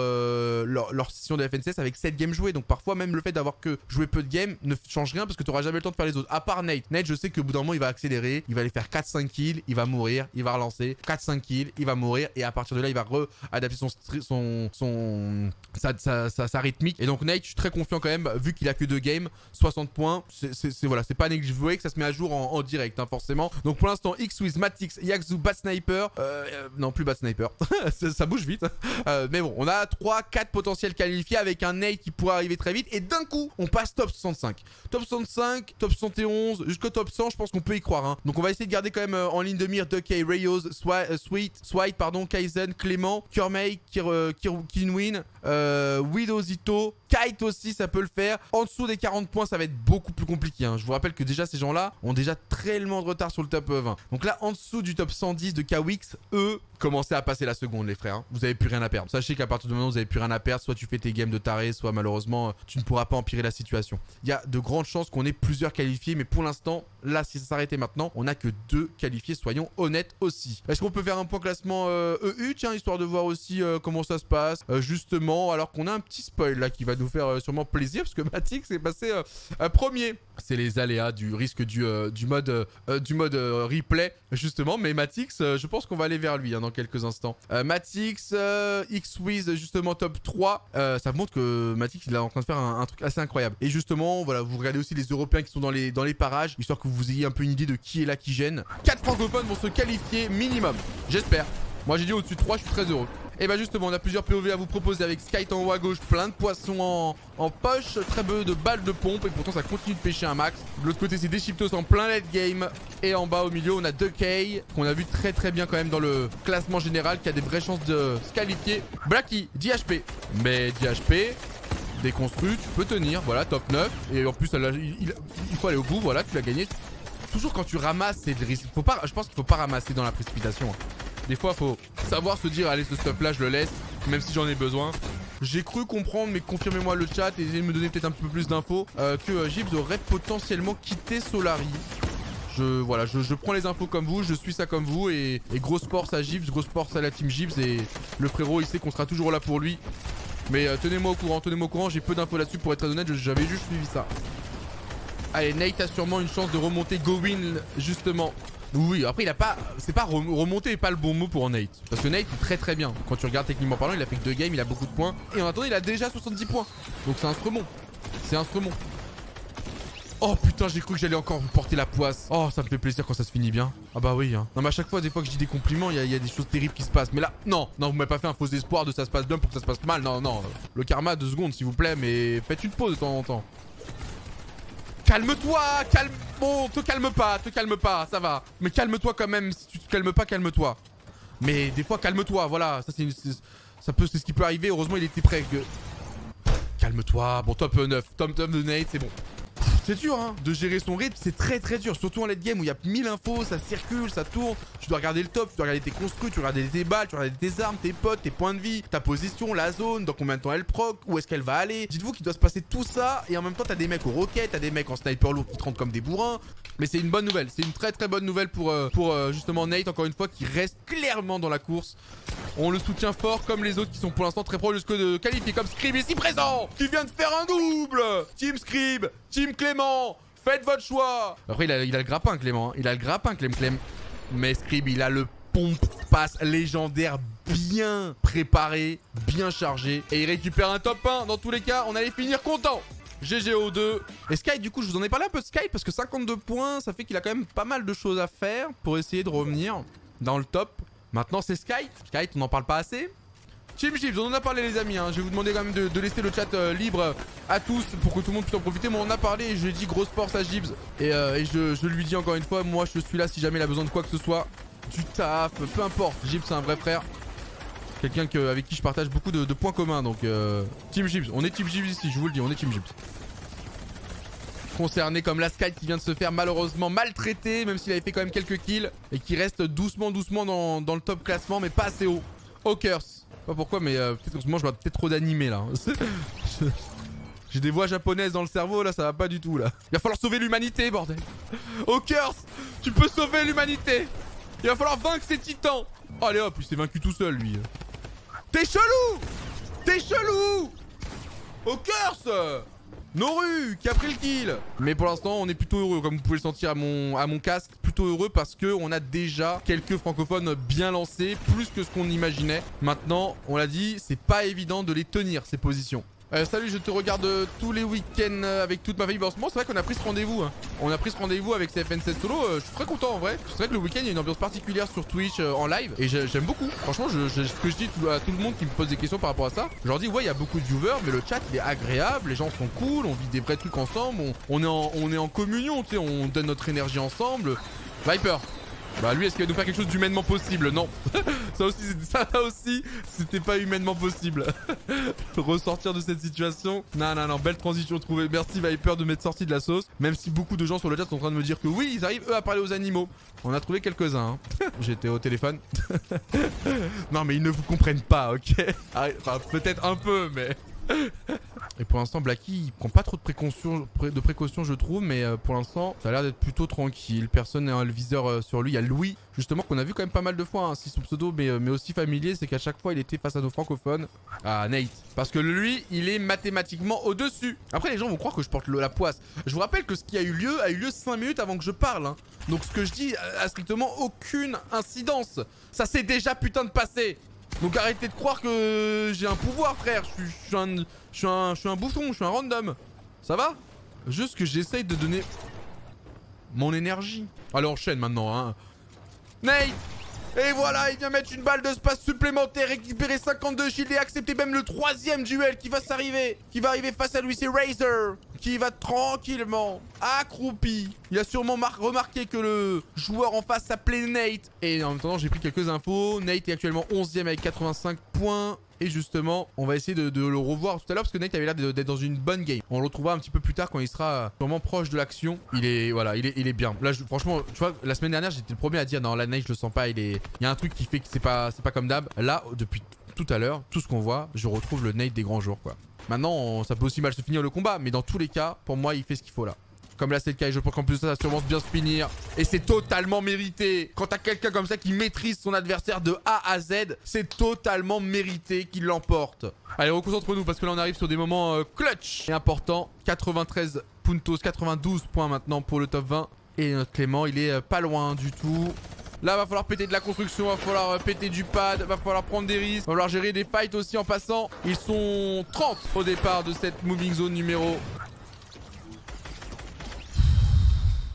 [SPEAKER 1] leur, session de FNCS avec 7 games joués. Donc, parfois, même le fait d'avoir que joué peu de games ne change rien parce que t'auras jamais le temps de faire les autres. À part Nate. Nate, je sais qu'au bout d'un moment, il va accélérer, il va aller faire 4-5 kills, il va mourir, il va relancer, 4-5 kills, il va mourir et à partir de là, il va re-adapter son, son, son, sa, sa rythmique. Et donc, Nate, je suis très confiant quand même vu qu'il a que deux games, 60 points. C'est voilà, c'est pas négligeable que ça se met à jour en, direct, hein, forcément. Donc pour l'instant, X with Matix, Yakzu, Bat Sniper. Euh, euh, non, plus Bat Sniper. ça, bouge vite. Euh, mais bon, on a 3, 4 potentiels qualifiés avec un Nate qui pourrait arriver très vite. Et d'un coup, on passe top 65. Top 65, top 71, jusqu'au top 100, je pense qu'on peut y croire. Hein. Donc on va essayer de garder quand même en ligne de mire Ducky, Rayos, Sweet, Swipe, pardon, Kaizen, Clément, Kurmei, Kinwin, Widowzito, Aussi, ça peut le faire. En dessous des 40 points, ça va être beaucoup plus compliqué. Hein. Je vous rappelle que déjà, ces gens-là ont déjà tellement de retard sur le top 20. Donc là, en dessous du top 110 de Kawix, eux, commencez à passer la seconde, les frères. Hein. Vous avez plus rien à perdre. Sachez qu'à partir de maintenant, vous avez plus rien à perdre. Soit tu fais tes games de taré, soit malheureusement, tu ne pourras pas empirer la situation. Il y a de grandes chances qu'on ait plusieurs qualifiés, mais pour l'instant, là, si ça s'arrêtait maintenant, on n'a que deux qualifiés, soyons honnêtes aussi. Est-ce qu'on peut faire un point classement EU, euh, e tiens, histoire de voir aussi euh, comment ça se passe, euh, justement, alors qu'on a un petit spoil là qui va nous faire euh, sûrement plaisir parce que Matix est passé euh, premier. C'est les aléas du risque du, du mode, du mode replay, justement. Mais Matix, je pense qu'on va aller vers lui hein, dans quelques instants. Matix, X-Wiz, justement top 3. ça montre que Matix, il est en train de faire un, truc assez incroyable. Et justement, voilà, vous regardez aussi les Européens qui sont dans les, dans les parages, histoire que vous ayez un peu une idée de qui est là qui gêne. 4 francophones vont se qualifier minimum. J'espère. Moi j'ai dit au-dessus de 3, je suis très heureux. Et bah justement, on a plusieurs POV à vous proposer avec Skype en haut à gauche, plein de poissons en, poche, très peu de balles de pompe et pourtant ça continue de pêcher un max. De l'autre côté, c'est des Chiptos en plein late game. Et en bas au milieu, on a 2K qu'on a vu très très bien quand même dans le classement général qui a des vraies chances de se qualifier. Blacky, 10 HP. Mais 10 HP, déconstruit, tu peux tenir, voilà, top 9. Et en plus, il, faut aller au bout, voilà, tu l'as gagné. Toujours quand tu ramasses, c'est de risque. Faut pas, je pense qu'il faut pas ramasser dans la précipitation. Hein. Des fois, faut savoir se dire, allez, ce stuff-là, je le laisse, même si j'en ai besoin. J'ai cru comprendre, mais confirmez-moi le chat et me donner peut-être un petit peu plus d'infos, euh, que euh, Gibbs aurait potentiellement quitté Solari. Je, voilà, je, prends les infos comme vous, je suis ça comme vous, et, et grosse force à Gibbs, grosse force à la team Gibbs, et le frérot, il sait qu'on sera toujours là pour lui. Mais euh, tenez-moi au courant, tenez-moi au courant, j'ai peu d'infos là-dessus pour être très honnête, j'avais juste suivi ça. Allez, Nate a sûrement une chance de remonter Gowin, justement. Oui, après il a pas... C'est pas remonter pas le bon mot pour Nate. Parce que Nate est très très bien. Quand tu regardes techniquement parlant, il a fait que deux games, il a beaucoup de points. Et en attendant, il a déjà 70 points. Donc c'est un stremon. C'est un stremon. Oh putain, j'ai cru que j'allais encore porter la poisse. Oh, ça me fait plaisir quand ça se finit bien. Ah bah oui, hein. Non, mais à chaque fois, des fois que je dis des compliments, il y, a des choses terribles qui se passent. Mais là, non, non, vous m'avez pas fait un faux espoir de ça se passe bien pour que ça se passe mal. Non, non. Le karma, deux secondes, s'il vous plaît, mais faites une pause de temps en temps. Calme-toi, calme... Bon, te calme pas, te calme pas, ça va. Mais calme-toi quand même, si tu te calmes pas, calme-toi. Mais des fois, calme-toi, voilà. Ça, c'est ça peut, c'est ce qui peut arriver. Heureusement, il était prêt. Calme-toi. Bon, top 9. Top, top de Nate, c'est bon. C'est dur hein, de gérer son rythme, c'est très très dur, surtout en late game où il y a 1000 infos, ça circule, ça tourne, tu dois regarder le top, tu dois regarder tes construits, tu dois regarder tes balles, tu dois regarder tes armes, tes potes, tes points de vie, ta position, la zone, dans combien de temps elle proc, où est-ce qu'elle va aller. Dites-vous qu'il doit se passer tout ça et en même temps t'as des mecs aux roquettes, t'as des mecs en sniper lourd qui te comme des bourrins. Mais c'est une bonne nouvelle, c'est une très très bonne nouvelle pour, euh, pour euh, justement Nate encore une fois qui reste clairement dans la course. On le soutient fort comme les autres qui sont pour l'instant très proches jusque de qualifier comme Scrib ici présent qui vient de faire un double Team Scrib, Team Clément Faites votre choix Après, il a, le grappin, Clément. Hein. Il a le grappin, Clem Clem. Mais Scrib, il a le pompe passe légendaire bien préparé, bien chargé. Et il récupère un top 1. Dans tous les cas, on allait finir content. GGO2. Et Sky, du coup, je vous en ai parlé un peu de Sky parce que 52 points, ça fait qu'il a quand même pas mal de choses à faire pour essayer de revenir dans le top. Maintenant, c'est Sky. Sky, on n'en parle pas assez. Team Chips, on en a parlé les amis, hein. je vais vous demander quand même de, laisser le chat euh, libre à tous pour que tout le monde puisse en profiter. Moi on en a parlé et je lui ai dit grosse force à Gibbs. Et, euh, je, lui dis encore une fois, moi je suis là si jamais il a besoin de quoi que ce soit. Du taf, peu importe. Gibbs c'est un vrai frère. Quelqu'un avec qui je partage beaucoup de, points communs. Donc euh, Team Gibbs, on est Team Gibbs ici, je vous le dis, on est Team Gibbs. Concerné comme la Sky qui vient de se faire malheureusement maltraiter, même s'il avait fait quand même quelques kills. Et qui reste doucement doucement dans, dans le top classement, mais pas assez haut. Hawkers. Pas pourquoi, mais euh, peut-être que moi je vois peut-être trop d'animé là. J'ai des voix japonaises dans le cerveau là, ça va pas du tout là. Il va falloir sauver l'humanité, bordel. Au cœur, tu peux sauver l'humanité. Il va falloir vaincre ces titans. allez hop, il s'est vaincu tout seul lui. T'es chelou T'es chelou Au cœur Noru qui a pris le kill. Mais pour l'instant on est plutôt heureux comme vous pouvez le sentir à mon, à casque. Plutôt heureux parce qu'on a déjà quelques francophones bien lancés Plus que ce qu'on imaginait. Maintenant on l'a dit c'est pas évident de les tenir ces positions euh, salut, je te regarde euh, tous les week-ends euh, avec toute ma famille. Bon, en ce moment, c'est vrai qu'on a pris ce rendez-vous. Hein. On a pris ce rendez-vous avec CFN7 Solo. je suis très content en vrai. C'est vrai que le week-end, il y a une ambiance particulière sur Twitch en live. Et j'aime beaucoup. Franchement, je, ce que je dis à tout le monde qui me pose des questions par rapport à ça, je leur dis, ouais, il y a beaucoup de viewers, mais le chat, il est agréable. Les gens sont cool. On vit des vrais trucs ensemble. On, est, en, on est en communion. On donne notre énergie ensemble. Viper, bah lui, est-ce qu'il va nous faire quelque chose d'humainement possible? Non. ça aussi, ça aussi, c'était pas humainement possible. Ressortir de cette situation? Non, non, non, belle transition trouvée. Merci Viper de m'être sorti de la sauce. Même si beaucoup de gens sur le chat sont en train de me dire que oui, ils arrivent eux à parler aux animaux. On a trouvé quelques-uns. Hein. J'étais au téléphone. non, mais ils ne vous comprennent pas, ok? Enfin, peut-être un peu, mais... Et pour l'instant, Blacky, il prend pas trop de précautions, de précautions je trouve, mais euh, pour l'instant, ça a l'air d'être plutôt tranquille. Personne n'a le viseur euh, sur lui. Il y a Louis, justement, qu'on a vu quand même pas mal de fois, hein, si son pseudo, mais, euh, mais aussi familier, c'est qu'à chaque fois, il était face à nos francophones. Ah, Nate. Parce que lui, il est mathématiquement au-dessus. Après, les gens vont croire que je porte la poisse. Je vous rappelle que ce qui a eu lieu a eu lieu 5 minutes avant que je parle. Hein. Donc ce que je dis a strictement aucune incidence. Ça s'est déjà putain de passé. Donc arrêtez de croire que j'ai un pouvoir, frère. Je suis, un, je, suis un, je suis un bouffon, je suis un random. Ça va? Juste que j'essaye de donner mon énergie. Allez, enchaîne maintenant, hein. Nate et voilà, il vient mettre une balle de space supplémentaire, récupérer 52 shields et accepter même le troisième duel qui va s'arriver. Qui va arriver face à lui, c'est Razer. Qui va tranquillement, accroupi. Il a sûrement remarqué que le joueur en face s'appelait Nate. Et en même temps, j'ai pris quelques infos. Nate est actuellement 11ème avec 85 points. Et justement, on va essayer de, le revoir tout à l'heure parce que Nate avait l'air d'être dans une bonne game. On le retrouvera un petit peu plus tard quand il sera vraiment proche de l'action. Il est, voilà, il est, bien. Là, franchement, tu vois, la semaine dernière, j'étais le premier à dire non, la Nate, je le sens pas. Il y a un truc qui fait que c'est pas, c'est pas comme d'hab. Là, depuis tout à l'heure, tout ce qu'on voit, je retrouve le Nate des grands jours, quoi. Maintenant, ça peut aussi mal se finir le combat, mais dans tous les cas, pour moi, il fait ce qu'il faut là. Comme là c'est le cas je pense qu'en plus ça va sûrement bien se finir. Et c'est totalement mérité. Quand t'as quelqu'un comme ça qui maîtrise son adversaire de A à Z, c'est totalement mérité qu'il l'emporte. Allez, reconcentre-nous parce que là on arrive sur des moments euh, clutch et importants. 93 puntos, 92 points maintenant pour le top 20. Et notre Clément, il est euh, pas loin du tout. Là, va falloir péter de la construction, va falloir euh, péter du pad, va falloir prendre des risques, va falloir gérer des fights aussi en passant. Ils sont 30 au départ de cette moving zone numéro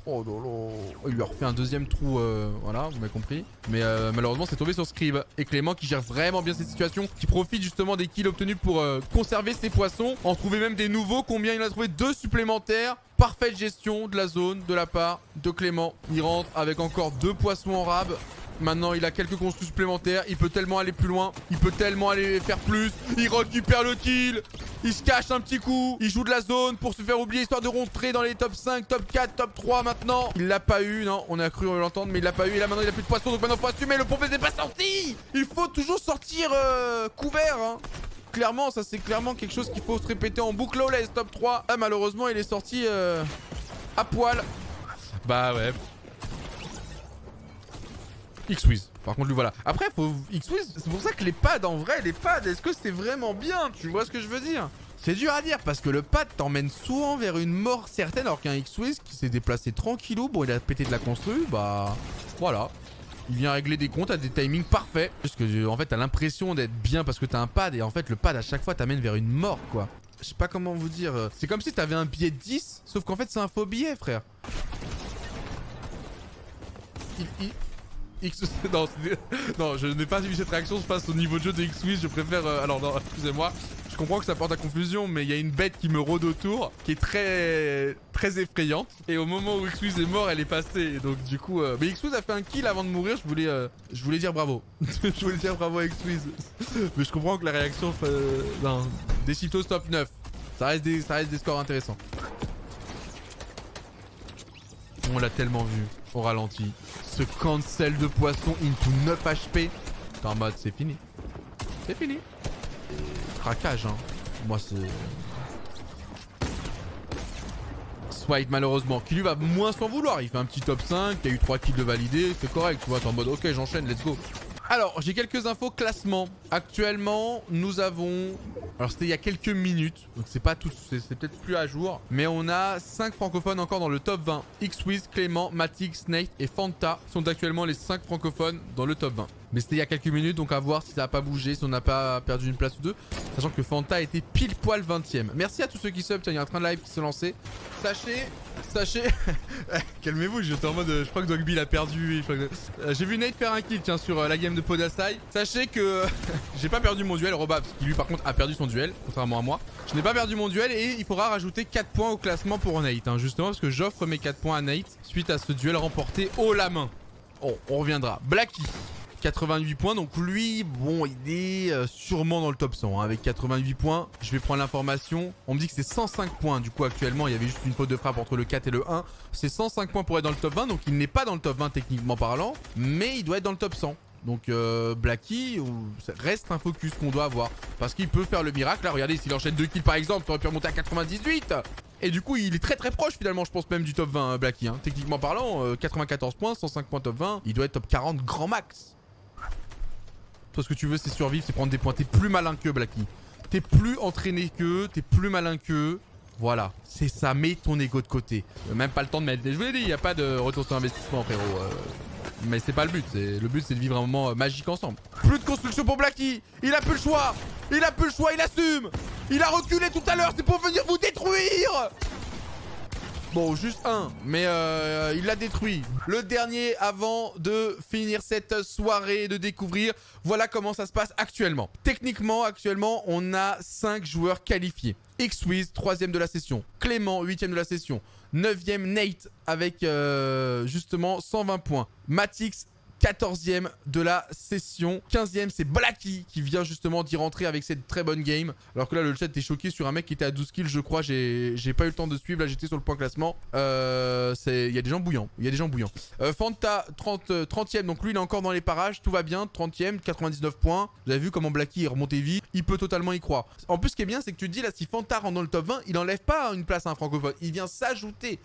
[SPEAKER 1] Oh là là. Il lui a refait un deuxième trou, euh, voilà, vous m'avez compris. Mais euh, malheureusement, c'est tombé sur Scribe. Et Clément qui gère vraiment bien cette situation, qui profite justement des kills obtenus pour euh, conserver ses poissons, en trouver même des nouveaux. Combien il a trouvé? Deux supplémentaires. Parfaite gestion de la zone de la part de Clément. Il rentre avec encore deux poissons en rab. Maintenant, il a quelques constructions supplémentaires. Il peut tellement aller plus loin. Il peut tellement aller faire plus. Il récupère le kill. Il se cache un petit coup. Il joue de la zone pour se faire oublier, histoire de rentrer dans les top 5, top 4, top 3 maintenant. Il l'a pas eu, non. On a cru l'entendre, mais il l'a pas eu. Et là, maintenant, il a plus de poisson. Donc maintenant, faut assumer. Le pompier n'est pas sorti. Il faut toujours sortir euh, couvert, hein. Clairement, ça, c'est clairement quelque chose qu'il faut se répéter en boucle. les top 3. Ah, malheureusement, il est sorti euh, à poil. Bah ouais. X-Wiz. Par contre, lui, voilà. Après, faut X-Wiz, c'est pour ça que les pads, en vrai, les pads, est-ce que c'est vraiment bien? Tu vois ce que je veux dire? C'est dur à dire parce que le pad t'emmène souvent vers une mort certaine alors qu'un X-Wiz qui s'est déplacé tranquillou, bon il a pété de la constru, bah voilà. Il vient régler des comptes à des timings parfaits. Parce que en fait t'as l'impression d'être bien parce que t'as un pad et en fait le pad à chaque fois t'amène vers une mort quoi. Je sais pas comment vous dire. C'est comme si t'avais un billet de 10 sauf qu'en fait c'est un faux billet frère. il, X... Non, non je n'ai pas vu cette réaction, je passe au niveau de jeu de X-Wiz, je préfère... Euh, alors non, excusez-moi, je comprends que ça porte à confusion, mais il y a une bête qui me rôde autour, qui est très très effrayante. Et au moment où X-Wiz est mort, elle est passée. donc du coup... Euh, mais X-Wiz a fait un kill avant de mourir, je voulais, euh, je voulais dire bravo. je voulais dire bravo à X-Wiz. mais je comprends que la réaction... Non, des top 9. Ça reste des, ça reste des scores intéressants. On l'a tellement vu au ralenti. Ce cancel de poisson into 9 HP. T'es en mode c'est fini. C'est fini. Craquage hein. Moi c'est... Swipe malheureusement qui lui va moins s'en vouloir. Il fait un petit top 5, il y a eu 3 kills de validé, c'est correct, tu vois, t'es en mode ok j'enchaîne, let's go. Alors, j'ai quelques infos classement. Actuellement, nous avons... Alors, c'était il y a quelques minutes, donc c'est pas tout... C'est peut-être plus à jour. Mais on a 5 francophones encore dans le top 20. Xwiz, Clément, Matix, Snake et Fanta sont actuellement les 5 francophones dans le top 20. Mais c'était il y a quelques minutes, donc à voir si ça n'a pas bougé, si on n'a pas perdu une place ou deux. Sachant que Fanta était pile poil 20ème. Merci à tous ceux qui sub, tiens, il y a un train de live qui se lançait. Sachez, sachez... Calmez-vous, j'étais en mode... Je crois que Dogby l'a perdu. Euh, j'ai vu Nate faire un kill, sur euh, la game de Podasai. Sachez que j'ai pas perdu mon duel, Robab, qui lui par contre a perdu son duel, contrairement à moi. Je n'ai pas perdu mon duel et il faudra rajouter 4 points au classement pour Nate, hein, justement parce que j'offre mes 4 points à Nate suite à ce duel remporté haut la main. Oh, on reviendra. Blacky. 88 points. Donc lui, bon, il est euh, sûrement dans le top 100. Hein, avec 88 points, je vais prendre l'information. On me dit que c'est 105 points. Du coup, actuellement, il y avait juste une faute de frappe entre le 4 et le 1. C'est 105 points pour être dans le top 20. Donc il n'est pas dans le top 20 techniquement parlant. Mais il doit être dans le top 100. Donc euh, Blacky reste un focus qu'on doit avoir. Parce qu'il peut faire le miracle. Là, regardez, s'il enchaîne deux kills par exemple, il aurait pu remonter à 98. Et du coup, il est très très proche finalement, je pense même du top 20, Blacky. Hein. Techniquement parlant, 94 euh, points, 105 points top 20. Il doit être top 40 grand max. Toi, que tu veux, c'est survivre, c'est prendre des points. T'es plus malin que Blacky. T'es plus entraîné qu'eux, t'es plus malin qu'eux. Voilà, c'est ça, mets ton ego de côté. Euh, même pas le temps de mettre. Je vous l'ai dit, il n'y a pas de retour sur investissement, frérot. Euh. mais c'est pas le but. Le but, c'est de vivre un moment euh, magique ensemble. Plus de construction pour Blacky. Il a plus le choix. Il a plus le choix, il assume. Il a reculé tout à l'heure, c'est pour venir vous détruire. Bon, juste un, mais euh, il l'a détruit. Le dernier avant de finir cette soirée, de découvrir, voilà comment ça se passe actuellement. Techniquement, actuellement, on a 5 joueurs qualifiés. Xwiz, troisième de la session. Clément, huitième de la session. Neuvième, Nate, avec euh, justement 120 points. Matix, 14e de la session. 15e, c'est Blacky qui vient justement d'y rentrer avec cette très bonne game. Alors que là, le chat était choqué sur un mec qui était à 12 kills, je crois. J'ai pas eu le temps de suivre. Là, j'étais sur le point classement. Euh, il y a des gens bouillants. Il y a des gens bouillants. Euh, Fanta, 30, 30e. Donc lui, il est encore dans les parages. Tout va bien. 30e, 99 points. Vous avez vu comment Blacky est remonté vite. Il peut totalement y croire. En plus, ce qui est bien, c'est que tu te dis là, si Fanta rentre dans le top 20, il enlève pas une place à un francophone. Il vient s'ajouter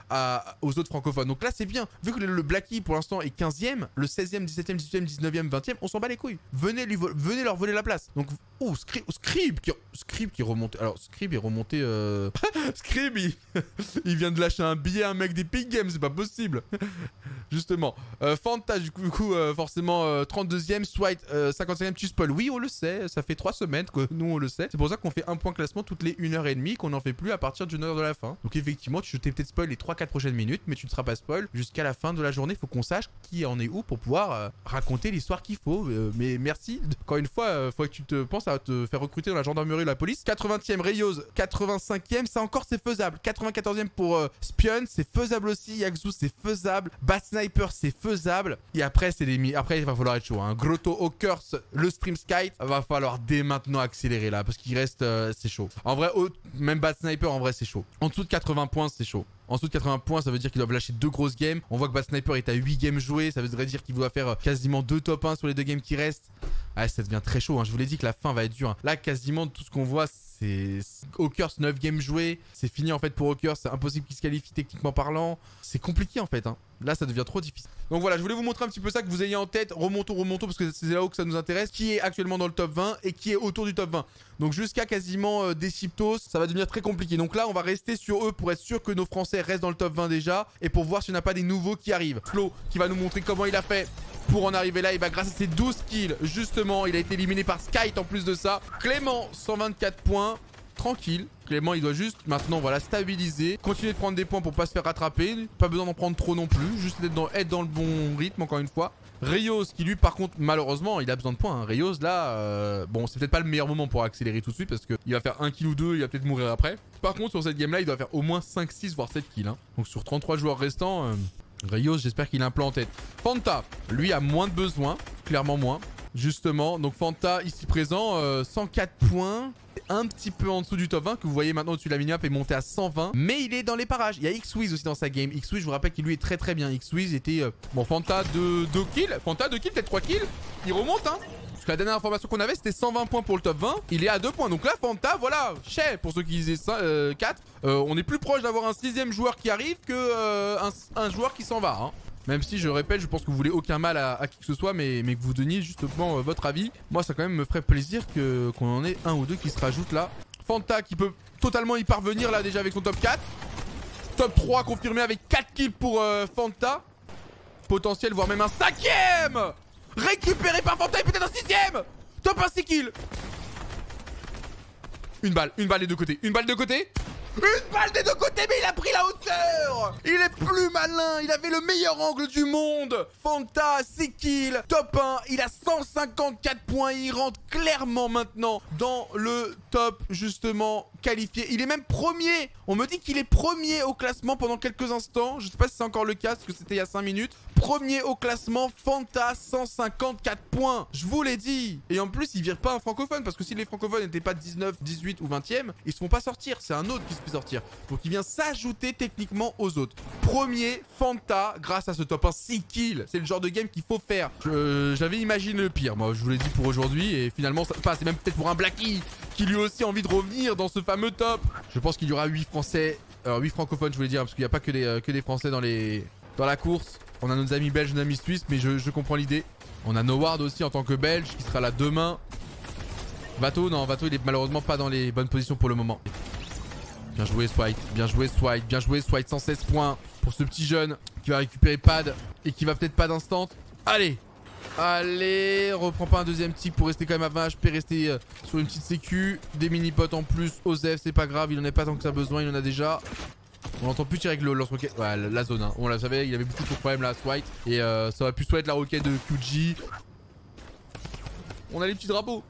[SPEAKER 1] aux autres francophones. Donc là, c'est bien. Vu que le Blacky, pour l'instant, est 15e, le 16e, 17e, 18e, 19e, 20e, on s'en bat les couilles. Venez, lui venez leur voler la place. Donc, oh, Scrib, qui, Scrib qui remonte. Alors, Scrib est remonté. Euh... Scrib, il... vient de lâcher un billet à un mec des Pig Games, c'est pas possible. Justement. Euh, Fanta, du coup, euh, forcément, 32e, Swite, 55e, tu spoil. Oui, on le sait, ça fait 3 semaines que nous, on le sait. C'est pour ça qu'on fait un point classement toutes les 1h30, qu'on n'en fait plus à partir d'une heure de la fin. Donc, effectivement, tu t'es peut-être spoil les 3-4 prochaines minutes, mais tu ne seras pas spoil jusqu'à la fin de la journée. Faut qu'on sache qui en est où pour pouvoir euh, raconter l'histoire qu'il faut. Euh, mais merci. Encore une fois, euh, faut que tu te penses à te faire recruter dans la gendarmerie ou la police. 80e, Rayos. 85e, ça encore, c'est faisable. 94e pour Spion, c'est faisable aussi. Yaxu, c'est faisable. Bat Sniper, c'est faisable. Et après, c'est les Après, il va falloir être chaud. Hein. Grotto Hawkers, le Stream Sky, va falloir dès maintenant accélérer là. Parce qu'il reste, c'est chaud. En vrai, même Bat Sniper, en vrai, c'est chaud. En dessous de 80 points, c'est chaud. En dessous de 80 points, ça veut dire qu'ils doivent lâcher deux grosses games. On voit que Bad Sniper est à 8 games jouées. Ça veut dire qu'il doit faire euh, quasiment deux top 1 sur les deux games qui restent. Ah, ça devient très chaud. Hein. Je vous l'ai dit que la fin va être dure. Hein. Là, quasiment tout ce qu'on voit, c'est Hawkers 9 games joués. C'est fini en fait pour Hawkers. C'est impossible qu'il se qualifie techniquement parlant. C'est compliqué en fait. Hein. Là, ça devient trop difficile. Donc voilà, je voulais vous montrer un petit peu ça, que vous ayez en tête. Remontons, remontons, parce que c'est là où que ça nous intéresse. Qui est actuellement dans le top 20 et qui est autour du top 20. Donc jusqu'à quasiment euh, des ça va devenir très compliqué. Donc là, on va rester sur eux pour être sûr que nos Français restent dans le top 20 déjà. Et pour voir s'il n'y en a pas des nouveaux qui arrivent. Flo, qui va nous montrer comment il a fait pour en arriver là. Il va grâce à ses 12 kills, justement, il a été éliminé par Skype en plus de ça. Clément, 124 points tranquille. Il doit juste maintenant voilà stabiliser, continuer de prendre des points pour pas se faire rattraper. Pas besoin d'en prendre trop non plus, juste être dans, le bon rythme encore une fois. Rayos qui lui par contre malheureusement il a besoin de points. Hein. Rayos là, euh, bon c'est peut-être pas le meilleur moment pour accélérer tout de suite parce qu'il va faire un kill ou deux, il va peut-être mourir après. Par contre sur cette game là il doit faire au moins 5, 6 voire 7 kills. Hein. Donc sur 33 joueurs restants, euh, Rayos j'espère qu'il a un plan en tête. Fanta, lui a moins de besoin, clairement moins. Justement, donc Fanta ici présent, 104 euh, points un petit peu en dessous du top 20 que vous voyez maintenant au-dessus de la mini-map est monté à 120 mais il est dans les parages. Il y a Xwiz aussi dans sa game. Xwiz je vous rappelle qu'il lui est très très bien. Xwiz était euh, bon Fanta de 2 kills. Fanta 2 kills peut-être 3 kills. Il remonte hein. Parce que la dernière information qu'on avait c'était 120 points pour le top 20 il est à 2 points. Donc là Fanta voilà chez pour ceux qui disaient 4 euh, euh, on est plus proche d'avoir un sixième joueur qui arrive que un, joueur qui s'en va hein. Même si, je répète, je pense que vous voulez aucun mal à, qui que ce soit, mais, que vous donniez justement euh, votre avis. Moi, ça quand même me ferait plaisir qu'on en ait un ou deux qui se rajoutent là. Fanta qui peut totalement y parvenir là déjà avec son top 4. Top 3 confirmé avec 4 kills pour euh, Fanta. Potentiel, voire même un cinquième Récupéré par Fanta et peut-être un sixième Top 1 6 kills Une balle, une balle des deux côtés, une balle de côté une balle des deux côtés, mais il a pris la hauteur Il est plus malin, il avait le meilleur angle du monde Fanta, 6 kills, top 1, il a 154 points, il rentre clairement maintenant dans le top, justement, qualifié. Il est même premier. On me dit qu'il est premier au classement pendant quelques instants. Je sais pas si c'est encore le cas, parce que c'était il y a 5 minutes. Premier au classement, Fanta, 154 points. Je vous l'ai dit. Et en plus, il vire pas un francophone, parce que si les francophones n'étaient pas 19, 18 ou 20e, ils se font pas sortir. C'est un autre qui se fait sortir. Donc il vient s'ajouter techniquement aux autres. Premier, Fanta, grâce à ce top 1, 6 kills. C'est le genre de game qu'il faut faire. J'avais imaginé le pire, moi, je vous l'ai dit pour aujourd'hui. Et finalement, ça passe. C'est même peut-être pour un Blackie qui lui aussi a envie de revenir dans ce fameux top. Je pense qu'il y aura 8 Français, alors 8 francophones je voulais dire, parce qu'il n'y a pas que des, euh, que des Français dans, les, dans la course. On a nos amis belges, nos amis suisses, mais je, comprends l'idée. On a Noward aussi en tant que belge qui sera là demain. Vato, non, Vato il est malheureusement pas dans les bonnes positions pour le moment. Bien joué Swipe, bien joué Swipe, bien joué Swipe, 116 points pour ce petit jeune qui va récupérer pad et qui va peut-être pas d'instant. Allez, Allez, reprends pas un deuxième tic pour rester quand même à 20 HP, rester euh, sur une petite sécu. Des mini-potes en plus, Osef, c'est pas grave, il en a pas tant que ça besoin, il en a déjà. On l'entend plus tirer avec le lance-roquette. Ouais, la, zone, hein. on la savait, il avait beaucoup de problèmes là, Swipe. Et euh, ça pu soit être la roquette de QG. On a les petits drapeaux.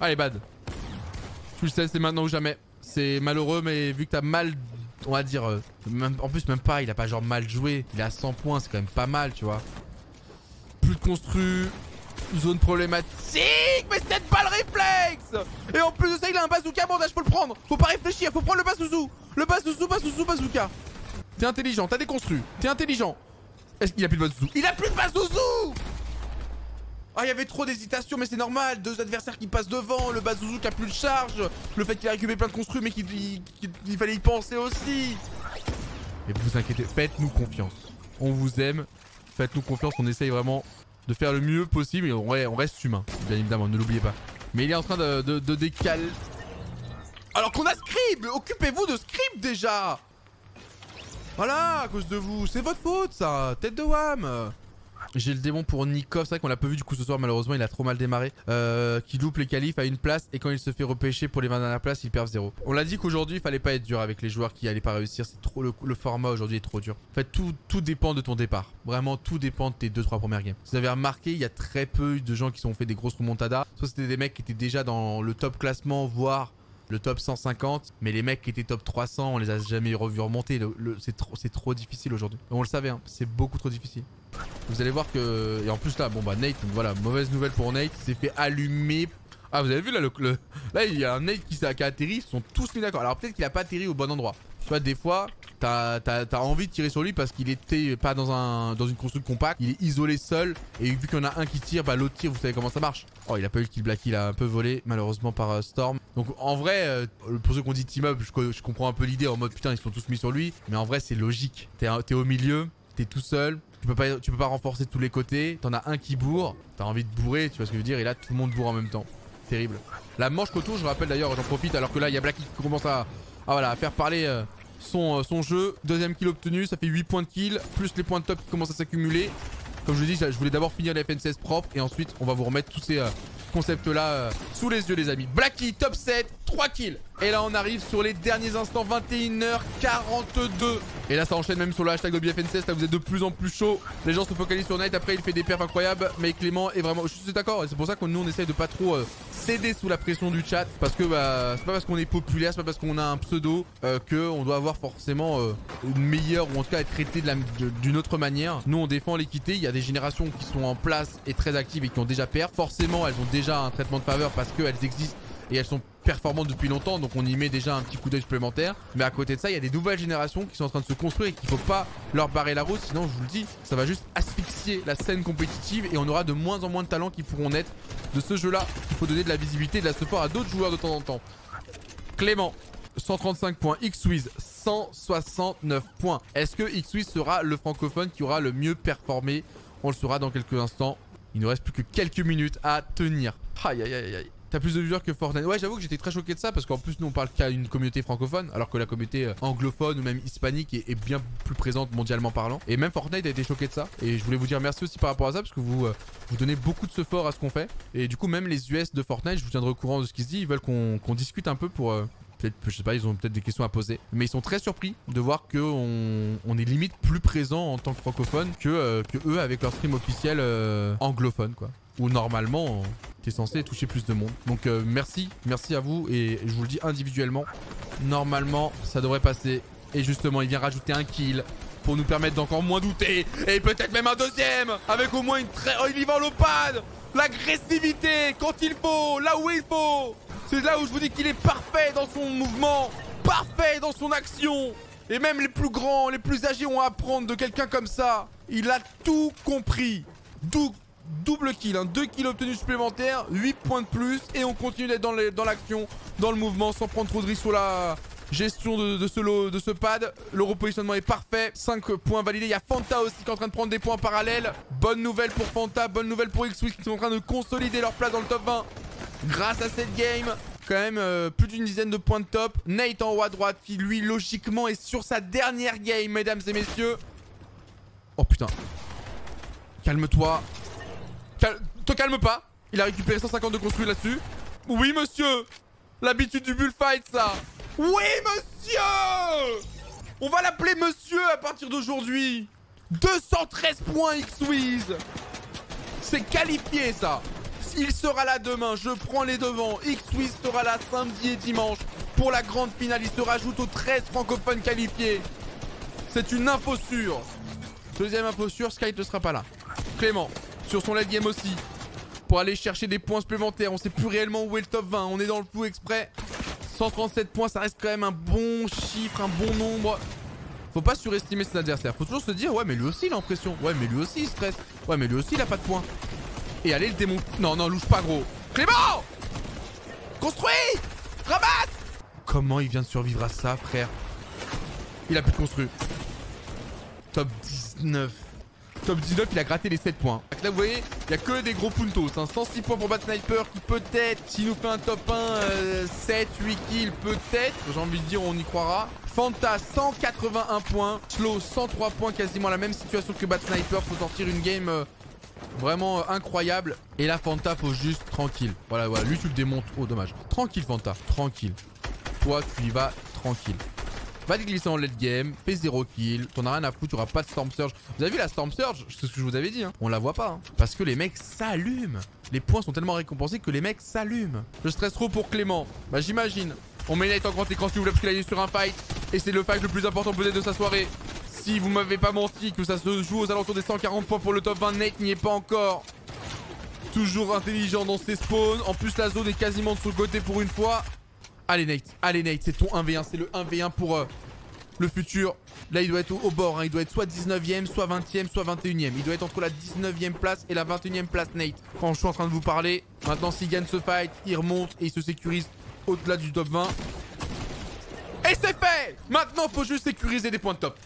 [SPEAKER 1] Allez, bad. Tu le sais, c'est maintenant ou jamais. C'est malheureux, mais vu que t'as mal, on va dire, euh, en plus même pas, il a pas genre mal joué. Il à 100 points, c'est quand même pas mal, tu vois plus de constru. Zone problématique Mais c'est pas le réflexe. Et en plus de ça, il a un bazooka. Bandage, faut le prendre. Faut pas réfléchir, faut prendre le bazooka. Le bazooka, bazooka, bazooka. T'es intelligent, t'as déconstruit, t'es intelligent. Est-ce qu'il a plus de bazooka? Il a plus de bazooka! Ah, il y avait trop d'hésitation, mais c'est normal. Deux adversaires qui passent devant, le bazooka qui a plus de charge, le fait qu'il a récupéré plein de construits, mais qu'il fallait y penser aussi. Et vous inquiétez, faites-nous confiance. On vous aime, Faites-nous confiance, on essaye vraiment de faire le mieux possible et on, reste humain, bien évidemment, ne l'oubliez pas. Mais il est en train de, décaler... Alors qu'on a Scribe Occupez-vous de Scribe déjà. Voilà, à cause de vous, c'est votre faute ça Tête de Wham j'ai le démon pour Nikov, c'est vrai qu'on l'a pas vu du coup ce soir malheureusement, il a trop mal démarré. Euh, qui loupe les qualifs à une place et quand il se fait repêcher pour les 20 dernières places, il perd 0. On l'a dit qu'aujourd'hui, il fallait pas être dur avec les joueurs qui allaient pas réussir, c'est trop le, format aujourd'hui est trop dur. En fait, tout, tout dépend de ton départ. Vraiment, tout dépend de tes 2-3 premières games. Vous avez remarqué, il y a très peu de gens qui ont fait des grosses remontadas. Soit c'était des mecs qui étaient déjà dans le top classement, voire le top 150, mais les mecs qui étaient top 300, on les a jamais revus remonter. c'est trop, trop, difficile aujourd'hui. On le savait, hein, c'est beaucoup trop difficile. Vous allez voir que... Et en plus là, bon bah Nate, voilà, mauvaise nouvelle pour Nate, s'est fait allumer ah, vous avez vu là, le, là il y a un Nate qui, a atterri, ils sont tous mis d'accord. Alors peut-être qu'il a pas atterri au bon endroit. Tu vois, des fois, t'as as, envie de tirer sur lui parce qu'il était pas dans, un, dans une construction compacte, il est isolé seul. Et vu qu'il y en a un qui tire, bah l'autre tire, vous savez comment ça marche. Oh, il a pas eu le kill black, il a un peu volé, malheureusement par euh, Storm. Donc en vrai, euh, pour ceux qui ont dit team up, je, comprends un peu l'idée en mode putain, ils sont tous mis sur lui. Mais en vrai, c'est logique. T'es es au milieu, t'es tout seul. Tu peux, pas, peux pas renforcer tous les côtés. T'en as un qui bourre. T'as envie de bourrer, tu vois ce que je veux dire. Et là, tout le monde bourre en même temps. Terrible. La manche coteau, je rappelle d'ailleurs, j'en profite, alors que là, il y a Black qui commence à, ah, faire parler euh, son, euh, son jeu. Deuxième kill obtenu, ça fait 8 points de kill, plus les points de top qui commencent à s'accumuler. Comme je vous dis, je voulais d'abord finir les FNCS propres et ensuite on va vous remettre tous ces euh, concepts là sous les yeux les amis. Blacky top 7, 3 kills. Et là on arrive sur les derniers instants, 21h42. Et là ça enchaîne même sur le hashtag de BFNCS, là vous êtes de plus en plus chaud. Les gens se focalisent sur Night, après il fait des perfs incroyables. Mais Clément est vraiment... Je suis d'accord, c'est pour ça que nous on essaye de pas trop euh, céder sous la pression du chat. Parce que bah, c'est pas parce qu'on est populaire, c'est pas parce qu'on a un pseudo euh, qu'on doit avoir forcément euh, une meilleure ou en tout cas être traité d'une autre manière. Nous on défend l'équité, il y a des générations qui sont en place et très actives et qui ont déjà perf. Forcément elles ont déjà un traitement de faveur parce qu'elles existent et elles sont performantes depuis longtemps donc on y met déjà un petit coup d'œil supplémentaire. Mais à côté de ça il y a des nouvelles générations qui sont en train de se construire et qu'il faut pas leur barrer la route. Sinon je vous le dis ça va juste asphyxier la scène compétitive et on aura de moins en moins de talents qui pourront naître de ce jeu là il faut donner de la visibilité de la support à d'autres joueurs de temps en temps. Clément 135 points Xwiz 169 points est-ce que Xwiz sera le francophone qui aura le mieux performé? On le saura dans quelques instants. Il ne reste plus que quelques minutes à tenir. Aïe aïe aïe aïe T'as plus de viewers que Fortnite. Ouais, j'avoue que j'étais très choqué de ça parce qu'en plus, nous on parle qu'à une communauté francophone alors que la communauté euh, anglophone ou même hispanique est, bien plus présente mondialement parlant. Et même Fortnite a été choqué de ça. Et je voulais vous dire merci aussi par rapport à ça parce que vous, euh, vous donnez beaucoup de support à ce qu'on fait. Et du coup, même les US de Fortnite, je vous tiendrai au courant de ce qu'ils se dit. Ils veulent qu'on discute un peu pour, euh, Peut-être, je sais pas, ils ont peut-être des questions à poser. Mais ils sont très surpris de voir qu'on on est limite plus présent en tant que francophone que, euh, que eux avec leur stream officiel euh, anglophone, quoi. Où normalement, t'es censé toucher plus de monde. Donc euh, merci, merci à vous. Et je vous le dis individuellement, normalement, ça devrait passer. Et justement, il vient rajouter un kill pour nous permettre d'encore moins douter. Et peut-être même un deuxième, avec au moins une très... Oh, il y va en L'agressivité, quand il faut, là où il faut C'est là où je vous dis qu'il est parfait dans son mouvement, parfait dans son action et même les plus grands, les plus âgés ont à apprendre de quelqu'un comme ça. Il a tout compris. double kill, hein. 2 kills obtenus supplémentaires, 8 points de plus. Et on continue d'être dans l'action, dans, le mouvement, sans prendre trop de risques sur la gestion de, ce, pad. Le repositionnement est parfait. 5 points validés. Il y a Fanta aussi qui est en train de prendre des points parallèles. Bonne nouvelle pour Fanta, bonne nouvelle pour x qui sont en train de consolider leur place dans le top 20 grâce à cette game quand même euh, plus d'une dizaine de points de top. Nate en haut à droite qui lui logiquement est sur sa dernière game mesdames et messieurs. Oh putain. Calme-toi. te calme pas. Il a récupéré 150 de construit là-dessus. Oui monsieur. L'habitude du bullfight ça. Oui monsieur. On va l'appeler monsieur à partir d'aujourd'hui. 213 points X-Wiz. C'est qualifié ça. Il sera là demain. Je prends les devants. X-Swiss sera là samedi et dimanche pour la grande finale. Il se rajoute aux 13 francophones qualifiés. C'est une info sûre. Deuxième info sûre, Sky ne sera pas là. Clément, sur son late game aussi. Pour aller chercher des points supplémentaires. On sait plus réellement où est le top 20. On est dans le flou exprès. 137 points, ça reste quand même un bon chiffre, un bon nombre. Faut pas surestimer ses adversaires. Faut toujours se dire, ouais, mais lui aussi il a l'impression. Ouais, mais lui aussi il stresse. Ouais, mais lui aussi il a pas de points. Et allez le démon. Non, non, louche pas gros. Clément Construis Ramasse Comment il vient de survivre à ça, frère? Il a plus de construire. Top 19. Top 19, il a gratté les 7 points. Là, vous voyez, il n'y a que des gros puntos. 106 points pour Bad Sniper qui peut-être, s'il nous fait un top 1, 7, 8 kills, peut-être. J'ai envie de dire, on y croira. Fanta, 181 points. Slow, 103 points, quasiment la même situation que Bad Sniper. Faut sortir une game euh, Vraiment euh, incroyable. Et là, Fanta, faut juste tranquille. Voilà, voilà. Lui, tu le démontes. Oh, dommage. Tranquille, Fanta. Tranquille. Toi, tu y vas tranquille. Va glisser en late game, fais 0 kill, t'en as rien à foutre, tu auras pas de Storm Surge. Vous avez vu la Storm Surge C'est ce que je vous avais dit, hein. on la voit pas. Hein. Parce que les mecs s'allument. Les points sont tellement récompensés que les mecs s'allument. Je stresse trop pour Clément. Bah j'imagine. On met Nate en grand écran si vous voulez parce qu'il est sur un fight. Et c'est le fight le plus important peut-être de sa soirée. Si vous m'avez pas menti que ça se joue aux alentours des 140 points pour le top 20, Nate n'y est pas encore. Toujours intelligent dans ses spawns. En plus, la zone est quasiment de son côté pour une fois. Allez Nate, allez Nate, c'est ton 1v1, c'est le 1v1 pour euh, le futur. Là, il doit être au, bord, hein. il doit être soit 19ème, soit 20ème, soit 21ème. Il doit être entre la 19ème place et la 21ème place Nate. Quand je suis en train de vous parler, maintenant s'il gagne ce fight, il remonte et il se sécurise au-delà du top 20. Et c'est fait Maintenant, faut juste sécuriser des points de top.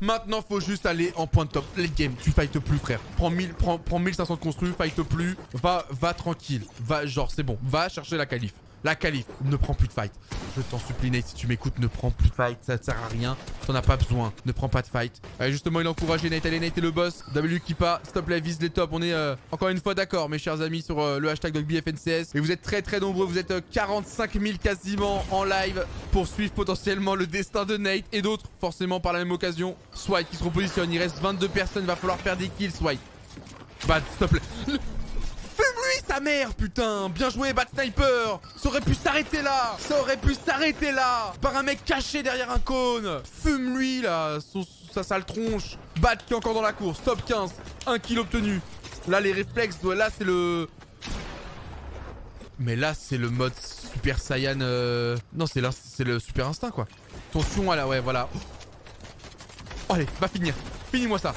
[SPEAKER 1] Maintenant, faut juste aller en point de top. Les game, tu fightes plus, frère. Prends, 1000, prends, prends 1500 de construit, fight plus. Va, va tranquille. Va, genre, c'est bon. Va chercher la qualif. La qualif, ne prends plus de fight. Je t'en supplie, Nate, si tu m'écoutes, ne prends plus de fight. Ça ne sert à rien. T'en as pas besoin. Ne prends pas de fight. Allez, justement, il a Nate. Allez, Nate est le boss. W Kipa, stop la vise les tops. On est euh, encore une fois d'accord, mes chers amis, sur euh, le hashtag BFNCS. Et vous êtes très très nombreux. Vous êtes 45 euh, 000 quasiment en live pour suivre potentiellement le destin de Nate et d'autres, forcément par la même occasion. Swipe qui se repositionne. Il reste 22 personnes. Il va falloir faire des kills, Swipe. Bah, stop. Fume-lui sa mère, putain. Bien joué, Bat Sniper. Ça aurait pu s'arrêter là. Ça aurait pu s'arrêter là. Par un mec caché derrière un cône. Fume-lui, là Sa sale tronche. Bat qui est encore dans la course, top 15 1 kill obtenu. Là, les réflexes, là, c'est le... Mais là, c'est le mode Super Saiyan... Euh, non, c'est le Super Instinct, quoi. Attention, là, ouais, voilà. Allez, va finir. Finis-moi ça.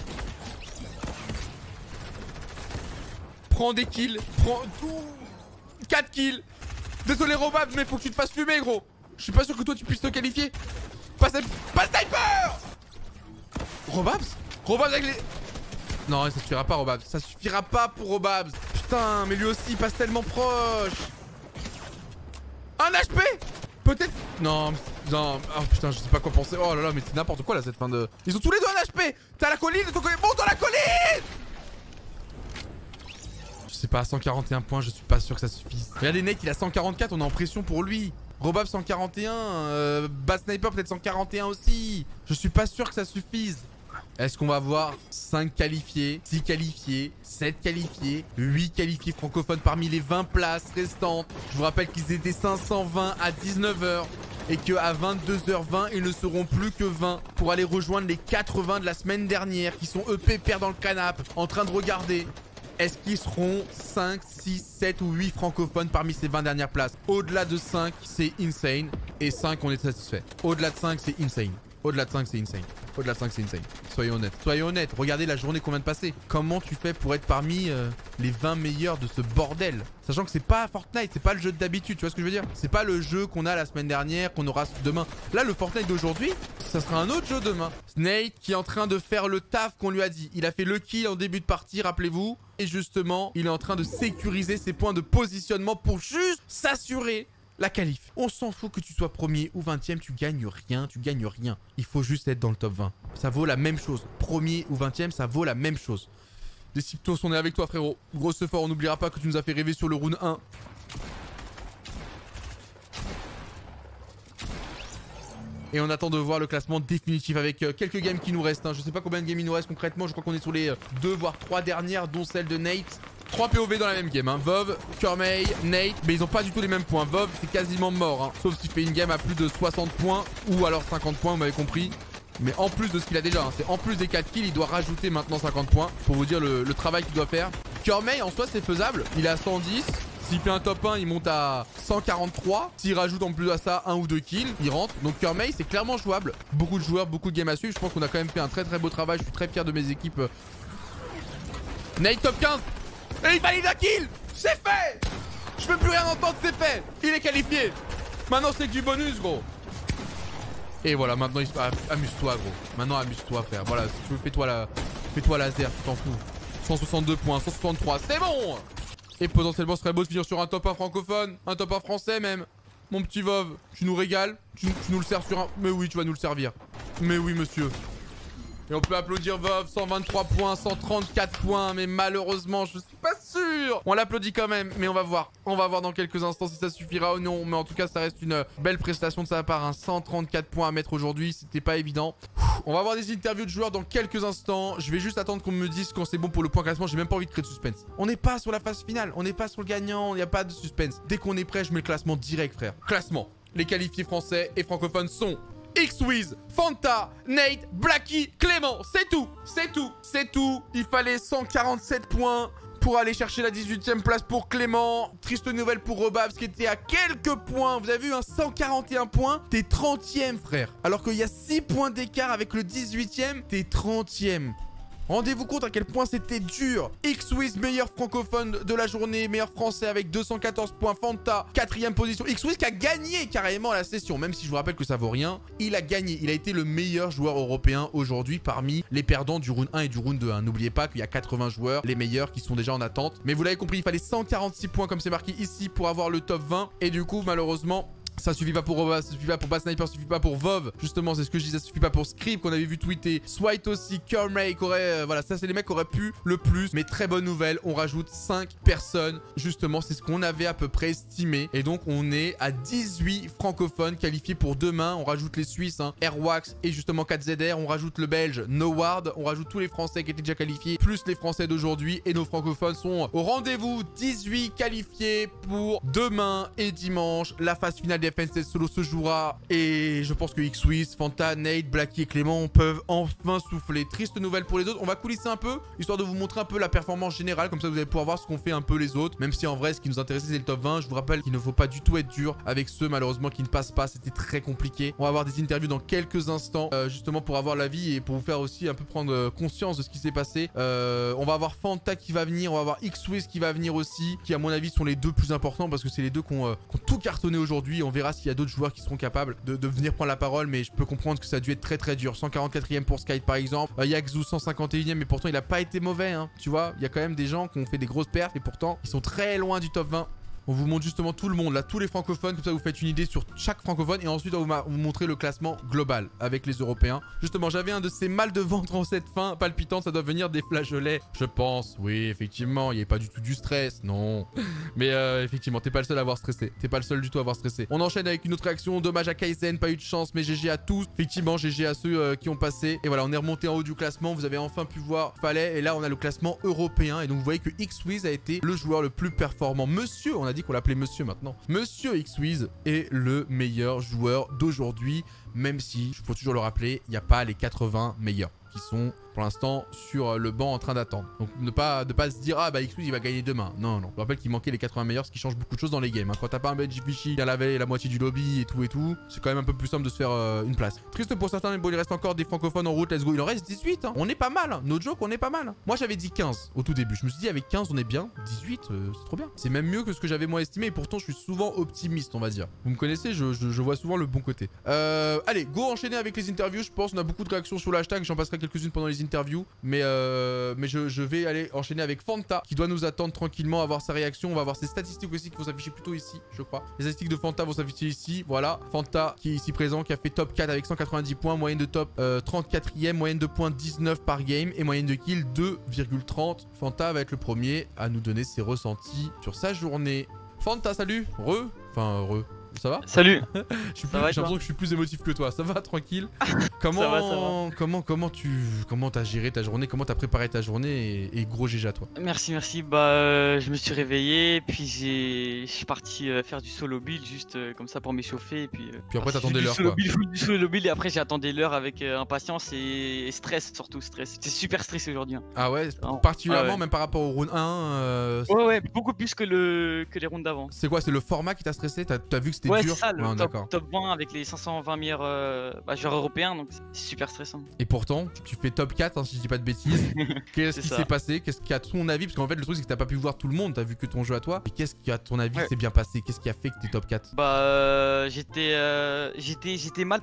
[SPEAKER 1] Prends des kills. Prends tout. 4 kills. Désolé Robab, mais faut que tu te fasses fumer gros. Je suis pas sûr que toi tu puisses te qualifier. Pas, pas sniper Robabs? Robabs avec les... Non, ça suffira pas Robabs. Ça suffira pas pour Robabs. Putain, mais lui aussi il passe tellement proche. Un HP Peut-être... Non, non. Oh putain, je sais pas quoi penser. Oh là là, mais c'est n'importe quoi là cette fin de... Ils ont tous les deux un HP T'as la colline, ton colline... Monte dans la colline sais pas, 141 points, je suis pas sûr que ça suffise. Regardez, Nate, il a 144, on est en pression pour lui. Robab 141, euh, Bad Sniper peut-être 141 aussi. Je suis pas sûr que ça suffise. Est-ce qu'on va voir 5 qualifiés, 6 qualifiés, 7 qualifiés, 8 qualifiés francophones parmi les 20 places restantes? Je vous rappelle qu'ils étaient 520 à 19h et qu'à 22h20, ils ne seront plus que 20 pour aller rejoindre les 80 de la semaine dernière qui sont EP père dans le canap en train de regarder. Est-ce qu'ils seront 5, 6, 7 ou 8 francophones parmi ces 20 dernières places? Au-delà de 5, c'est insane. Et 5, on est satisfait. Au-delà de 5, c'est insane. Au-delà de 5, c'est insane. Au-delà de 5, c'est insane. Soyez honnête. Soyez honnête. Regardez la journée qu'on vient de passer. Comment tu fais pour être parmi euh, les 20 meilleurs de ce bordel? Sachant que c'est pas Fortnite, c'est pas le jeu d'habitude, tu vois ce que je veux dire? C'est pas le jeu qu'on a la semaine dernière, qu'on aura demain. Là, le Fortnite d'aujourd'hui, ça sera un autre jeu demain. Snake qui est en train de faire le taf qu'on lui a dit. Il a fait le kill en début de partie, rappelez-vous. Et justement, il est en train de sécuriser ses points de positionnement pour juste s'assurer la qualif. On s'en fout que tu sois premier ou 20ème, tu gagnes rien, tu gagnes rien. Il faut juste être dans le top 20. Ça vaut la même chose. Premier ou 20ème, ça vaut la même chose. Déciptos, on est avec toi frérot. Grosse fort, on n'oubliera pas que tu nous as fait rêver sur le round 1. Et on attend de voir le classement définitif avec euh, quelques games qui nous restent. Hein. Je sais pas combien de games il nous reste concrètement. Je crois qu'on est sur les euh, deux voire trois dernières, dont celle de Nate. 3 POV dans la même game. Hein. Vov, Kermay, Nate. Mais ils ont pas du tout les mêmes points. Vov, c'est quasiment mort. Hein. Sauf s'il fait une game à plus de 60 points. Ou alors 50 points, vous m'avez compris. Mais en plus de ce qu'il a déjà, hein. c'est en plus des 4 kills, il doit rajouter maintenant 50 points. Pour vous dire le, travail qu'il doit faire. Kermay, en soi, c'est faisable. Il est à 110. S'il fait un top 1, il monte à 143. S'il rajoute en plus à ça un ou deux kills, il rentre. Donc Kermay, c'est clairement jouable. Beaucoup de joueurs, beaucoup de games à suivre. Je pense qu'on a quand même fait un très très beau travail. Je suis très fier de mes équipes. Nate top 15 et il valide la kill C'est fait Je peux plus rien entendre, c'est fait Il est qualifié Maintenant, c'est du bonus, gros Et voilà, maintenant, il... Amuse-toi, gros. Maintenant, amuse-toi, frère. Voilà, si tu veux, fais-toi la... Fais-toi laser, tu t'en fous. 162 points, 163, c'est bon Et potentiellement, ce serait beau de finir sur un top 1 francophone, un top 1 français même. Mon petit Vov, tu nous régales, tu nous le sers sur un... Mais oui, tu vas nous le servir. Mais oui, monsieur. Et on peut applaudir Vov, 123 points, 134 points, mais malheureusement, je suis pas sûr. On l'applaudit quand même, mais on va voir. On va voir dans quelques instants si ça suffira ou non. Mais en tout cas, ça reste une belle prestation de sa part. Un 134 points à mettre aujourd'hui, c'était pas évident. On va avoir des interviews de joueurs dans quelques instants. Je vais juste attendre qu'on me dise quand c'est bon pour le point classement. J'ai même pas envie de créer de suspense. On n'est pas sur la phase finale, on n'est pas sur le gagnant, il n'y a pas de suspense. Dès qu'on est prêt, je mets le classement direct, frère. Classement. Les qualifiés français et francophones sont X-Wiz, Fanta, Nate, Blacky, Clément. C'est tout, c'est tout, c'est tout. Il fallait 147 points pour aller chercher la 18ème place pour Clément. Triste nouvelle pour Robabs qui était à quelques points. Vous avez vu un 141 points, t'es 30ème frère. Alors qu'il y a 6 points d'écart avec le 18ème, t'es 30ème. Rendez-vous compte à quel point c'était dur. X-Wiz, meilleur francophone de la journée, meilleur français avec 214 points. Fanta, quatrième position. X-Wiz qui a gagné carrément la session, même si je vous rappelle que ça vaut rien. Il a gagné. Il a été le meilleur joueur européen aujourd'hui parmi les perdants du round 1 et du round 2. N'oubliez pas qu'il y a 80 joueurs, les meilleurs, qui sont déjà en attente. Mais vous l'avez compris, il fallait 146 points comme c'est marqué ici pour avoir le top 20. Et du coup, malheureusement, ça suffit pas pour ça suffit pas pour Bad Sniper, ça suffit pas pour Vov. Justement, c'est ce que je dis, ça suffit pas pour Script qu'on avait vu tweeter. Swite aussi, Kermray aurait... Euh, voilà, ça c'est les mecs qui auraient pu le plus. Mais très bonne nouvelle, on rajoute 5 personnes. Justement, c'est ce qu'on avait à peu près estimé. Et donc, on est à 18 francophones qualifiés pour demain. On rajoute les Suisses, hein, Airwax et justement 4ZR. On rajoute le Belge Noward. On rajoute tous les Français qui étaient déjà qualifiés, plus les Français d'aujourd'hui. Et nos francophones sont au rendez-vous. 18 qualifiés pour demain et dimanche. La phase finale des FNC Solo se jouera. Et je pense que X-Wiz, Fanta, Nate, Blacky et Clément peuvent enfin souffler. Triste nouvelle pour les autres. On va coulisser un peu, histoire de vous montrer un peu la performance générale. Comme ça, vous allez pouvoir voir ce qu'ont fait un peu les autres. Même si en vrai, ce qui nous intéressait, c'est le top 20. Je vous rappelle qu'il ne faut pas du tout être dur avec ceux, malheureusement, qui ne passent pas. C'était très compliqué. On va avoir des interviews dans quelques instants, euh, justement pour avoir l'avis et pour vous faire aussi un peu prendre euh, conscience de ce qui s'est passé. Euh, on va avoir Fanta qui va venir. On va avoir X-Wiz qui va venir aussi. Qui, à mon avis, sont les deux plus importants parce que c'est les deux qui ont, tout cartonné aujourd'hui. On verra s'il y a d'autres joueurs qui seront capables de, venir prendre la parole, mais je peux comprendre que ça a dû être très très dur. 144e pour Skype par exemple, euh, Yakzu 151e, mais pourtant il a pas été mauvais, hein. tu vois. Il y a quand même des gens qui ont fait des grosses pertes et pourtant ils sont très loin du top 20. On vous montre justement tout le monde, là, tous les francophones, comme ça vous faites une idée sur chaque francophone et ensuite on va vous, montrer le classement global avec les Européens. Justement, j'avais un de ces mal de ventre en cette fin palpitante, ça doit venir des flageolets, je pense. Oui, effectivement, il n'y a pas du tout du stress, non. Mais euh, effectivement, t'es pas le seul à avoir stressé. T'es pas le seul du tout à avoir stressé. On enchaîne avec une autre réaction. Dommage à Kaizen, pas eu de chance, mais GG à tous. Effectivement, GG à ceux euh, qui ont passé. Et voilà, on est remonté en haut du classement. Vous avez enfin pu voir Fallait. Et là, on a le classement européen. Et donc, vous voyez que XWiz a été le joueur le plus performant. Monsieur, on a qu'on l'appelait Monsieur maintenant. Monsieur XWiz est le meilleur joueur d'aujourd'hui. Même si, il faut toujours le rappeler, il n'y a pas les 80 meilleurs qui sont pour l'instant sur euh, le banc en train d'attendre. Donc ne pas, ne pas se dire ah bah x il va gagner demain. Non non. Je rappelle qu'il manquait les 80 meilleurs ce qui change beaucoup de choses dans les games. Hein. Quand t'as pas un Benji Fishy a lavé la moitié du lobby et tout et tout, c'est quand même un peu plus simple de se faire euh, une place. Triste pour certains mais bon il reste encore des francophones en route. Let's go. Il en reste 18. Hein. On est pas mal. Hein. No joke on est pas mal. Moi j'avais dit 15 au tout début. Je me suis dit avec 15 on est bien. 18 euh, c'est trop bien. C'est même mieux que ce que j'avais moi estimé et pourtant je suis souvent optimiste on va dire. Vous me connaissez, je, je, vois souvent le bon côté. allez go enchaîner avec les interviews. Je pense on a beaucoup de réactions sur le hashtag. J'en passerai quelques-unes pendant les interviews. Mais euh, mais je, vais aller enchaîner avec Fanta qui doit nous attendre tranquillement, avoir sa réaction. On va voir ses statistiques aussi qui vont s'afficher plutôt ici, je crois. Les statistiques de Fanta vont s'afficher ici. Voilà, Fanta qui est ici présent, qui a fait top 4 avec 190 points, moyenne de top 34e, euh, moyenne de points 19 par game et moyenne de kill 2,30. Fanta va être le premier à nous donner ses ressentis sur sa journée. Fanta, salut Re Enfin, re. Ça va
[SPEAKER 2] Salut
[SPEAKER 1] J'ai l'impression que je suis plus émotif que toi. Ça va, tranquille Comment, comment, comment tu, comment t'as géré ta journée? Comment t'as préparé ta journée et, gros GG à toi?
[SPEAKER 2] Merci, merci. Bah, euh, je me suis réveillé, puis j'ai, je suis parti euh, faire du solo build juste euh, comme ça pour m'échauffer, et puis.
[SPEAKER 1] puis après t'attendais l'heure quoi.
[SPEAKER 2] Build, du solo build et après j'ai attendu l'heure avec impatience et, stress surtout stress. J'étais super stressé aujourd'hui. Hein.
[SPEAKER 1] Ah ouais, particulièrement même par rapport au round 1.
[SPEAKER 2] ouais ouais, beaucoup plus que le que les rounds d'avant.
[SPEAKER 1] C'est quoi? C'est le format qui t'a stressé? T'as as vu que c'était
[SPEAKER 2] ouais,
[SPEAKER 1] dur.
[SPEAKER 2] c'est ça, le top, top, 20 avec les 520 meilleurs bah, joueurs européens, donc c'est super stressant.
[SPEAKER 1] Et pourtant, tu fais top 4, hein, si je dis pas de bêtises. Qu'est-ce qui s'est passé? Qu'est-ce qui, a ton avis? Parce qu'en fait, le truc, c'est que t'as pas pu voir tout le monde, t'as vu que ton jeu à toi. Et qu'est-ce qui, à ton avis, s'est bien passé? Qu'est-ce qui a fait que t'es top 4
[SPEAKER 2] Bah, euh, j'étais euh, j'étais j'étais mal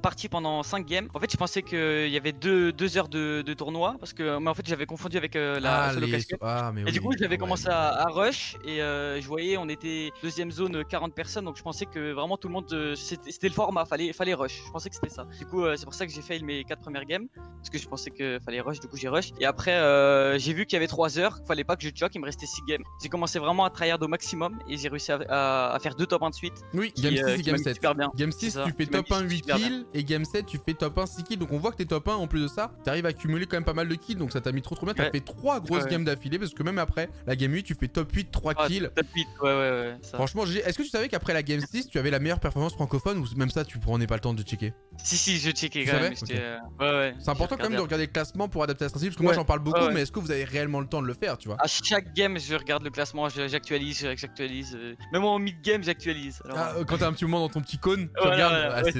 [SPEAKER 2] parti pendant 5 games. En fait, je pensais qu'il y avait 2 deux, heures de, tournoi parce que mais en fait, j'avais confondu avec euh, la ah, solo ah, mais Et du coup, j'avais ah commencé à, rush et je voyais, on était deuxième zone 40 personnes, donc je pensais que vraiment tout le monde, c'était le format, fallait, fallait rush. Je pensais que c'était ça. Du coup, c'est pour ça que j'ai fail mes 4 premières games parce que je pensais qu'il fallait rush, du coup j'ai rush. Et après, euh, j'ai vu qu'il y avait 3 heures, qu'il fallait pas que je choke, il me restait 6 games. J'ai commencé vraiment à tryhard au maximum et j'ai réussi à, faire 2 top 1 de suite.
[SPEAKER 1] Oui, game 6 euh, et game 7. Game 6, tu fais top 1 8 kills et game 7, tu fais top 1 6 kills. Donc on voit que t'es top 1 en plus de ça, t'arrives à accumuler quand même pas mal de kills. Donc ça t'a mis trop trop bien. T'as fait 3 grosses games d'affilée parce que même après la game 8, tu fais top 8, 3 kills.
[SPEAKER 2] Top 8, ouais, ouais, ouais.
[SPEAKER 1] Franchement, est-ce que tu savais qu'après la game 6, tu avais la meilleure performance francophone ou même ça, tu prenais pas le temps de checker?
[SPEAKER 2] Si, si, je checkais quand même. Euh, ouais, ouais.
[SPEAKER 1] C'est important quand même de regarder le classement pour adapter la stratégie parce que moi j'en parle beaucoup, mais est-ce que vous avez réellement le temps de le faire, tu vois
[SPEAKER 2] À chaque game, je regarde le classement, j'actualise, j'actualise. Euh, même en mid-game, j'actualise.
[SPEAKER 1] Ah, euh, quand t'as un petit moment dans ton petit cône, tu regardes.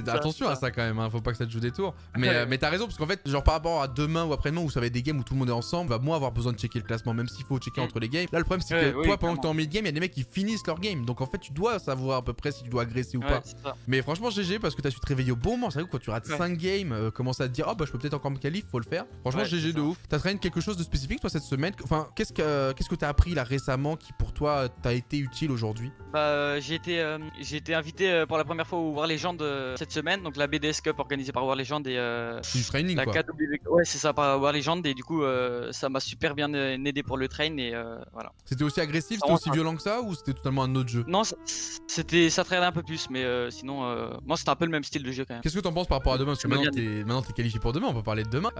[SPEAKER 1] Ah, attention à ça quand même, hein, faut pas que ça te joue des tours. Mais, mais t'as raison, parce qu'en fait, genre par rapport à demain ou après-demain où ça va être des games où tout le monde est ensemble, va moins avoir besoin de checker le classement, même s'il faut checker mm. entre les games. Là, le problème, c'est que toi, pendant que t'es en mid-game, il y a des mecs qui finissent leur game. Donc en fait, tu dois savoir à peu près si tu dois agresser ou pas. Mais franchement, GG, parce que t'as su te réveiller au bon moment. Quand tu rates 5 games, commence à te dire, oh bah je peux peut-être encore me qualifier, faut le faire. Franchement, GG de ouf. T'as traîné quelque chose de spécifique toi cette semaine? Enfin, qu'est-ce que qu'est-ce que t'as appris là récemment qui pour toi t'a été utile aujourd'hui?
[SPEAKER 2] Bah, euh, j'ai été euh, j'ai été invité euh, pour la première fois au War Legend cette semaine, donc la BDS Cup organisée par War Legend et
[SPEAKER 1] du training la quoi.
[SPEAKER 2] Ouais, c'est ça par War Legend et du coup ça m'a super bien aidé pour le train et voilà.
[SPEAKER 1] C'était aussi agressif, c'était aussi violent que ça ou c'était totalement un autre jeu?
[SPEAKER 2] Non, c'était ça traînait un peu plus, mais sinon moi c'était un peu le même style de jeu quand même.
[SPEAKER 1] Qu'est-ce que t'en penses par rapport à demain? Parce que maintenant t'es qualifié pour demain, on peut parler de demain.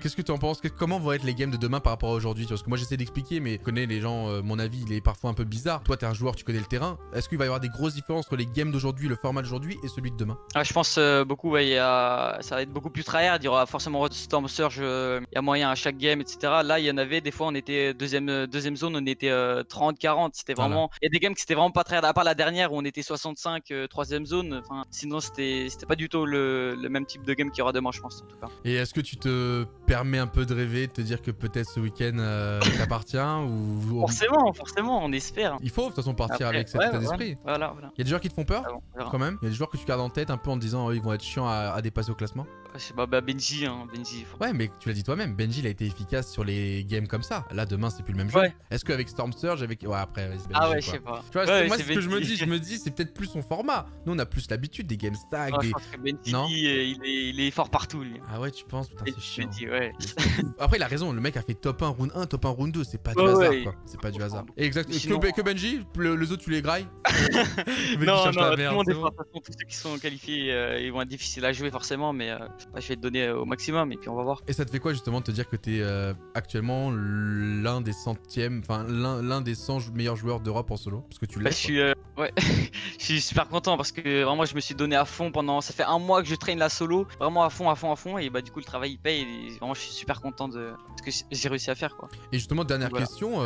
[SPEAKER 1] Qu'est-ce que tu en penses Comment vont être les games de demain par rapport à aujourd'hui? Parce que moi j'essaie d'expliquer, mais je connais les gens, euh, mon avis il est parfois un peu bizarre. Toi t'es un joueur, tu connais le terrain. Est-ce qu'il va y avoir des grosses différences entre les games d'aujourd'hui, le format d'aujourd'hui et celui de demain?
[SPEAKER 2] Ah, Je pense euh, beaucoup, ouais, ça va être beaucoup plus tryhard. Il y aura forcément Storm Surge, euh, il y a moyen à chaque game, etc. Là il y en avait, des fois on était deuxième, deuxième zone, on était 30-40. C'était vraiment. Il y a des games qui c'était vraiment pas tryhard, à part la dernière où on était 65, troisième zone. Enfin, sinon c'était pas du tout le, même type de game qu'il y aura demain, je pense en tout cas.
[SPEAKER 1] Et est-ce que tu te permets un peu de rêver, de te dire que peut-être ce week-end euh, t'appartient ou...
[SPEAKER 2] Forcément, forcément, on espère.
[SPEAKER 1] Il faut de toute façon partir avec cet état d'esprit.
[SPEAKER 2] Voilà, voilà.
[SPEAKER 1] Il y a des joueurs qui te font peur ah quand même Il y a des joueurs que tu gardes en tête un peu en te disant oh, ils vont être chiants à, dépasser au classement
[SPEAKER 2] sais pas, bah Benji, hein, Benji.
[SPEAKER 1] Ouais, mais tu l'as dit toi-même, Benji il a été efficace sur les games comme ça. Là, demain, c'est plus le même jeu. Est-ce qu'avec Storm Surge, avec. Ouais, après,
[SPEAKER 2] Benji, Ah ouais, je sais pas.
[SPEAKER 1] Tu vois, moi, ce que je me dis, je me dis, c'est peut-être plus son format. Nous, on a plus l'habitude des game stacks. des...
[SPEAKER 2] Non il, est, il, est, fort partout, lui.
[SPEAKER 1] Ah ouais, tu penses Putain, c'est chiant.
[SPEAKER 2] Ouais.
[SPEAKER 1] après, il a raison, le mec a fait top 1, round 1, top 1, round 2. C'est pas du hasard, quoi. C'est pas du hasard. Exact. Que, Benji, le, les autres, tu les grailles
[SPEAKER 2] Non, non, tout le monde est fort. Tous ceux qui sont qualifiés, euh, ils vont être difficiles à jouer, forcément, mais euh, je vais te donner au maximum et puis on va voir.
[SPEAKER 1] Et ça te fait quoi, justement, de te dire que t'es euh, actuellement l'un des centièmes, enfin, l'un des 100 meilleurs joueurs d'Europe en solo? Parce que tu l'as.
[SPEAKER 2] Bah, je suis, ouais, je suis super content parce que vraiment, je me suis donné à fond pendant. Ça fait un mois que je traîne la solo, vraiment à fond, à fond, à fond, et bah, du coup, le travail il paye. Et vraiment, je suis super content de ce que j'ai réussi à faire, quoi.
[SPEAKER 1] Et justement, dernière question,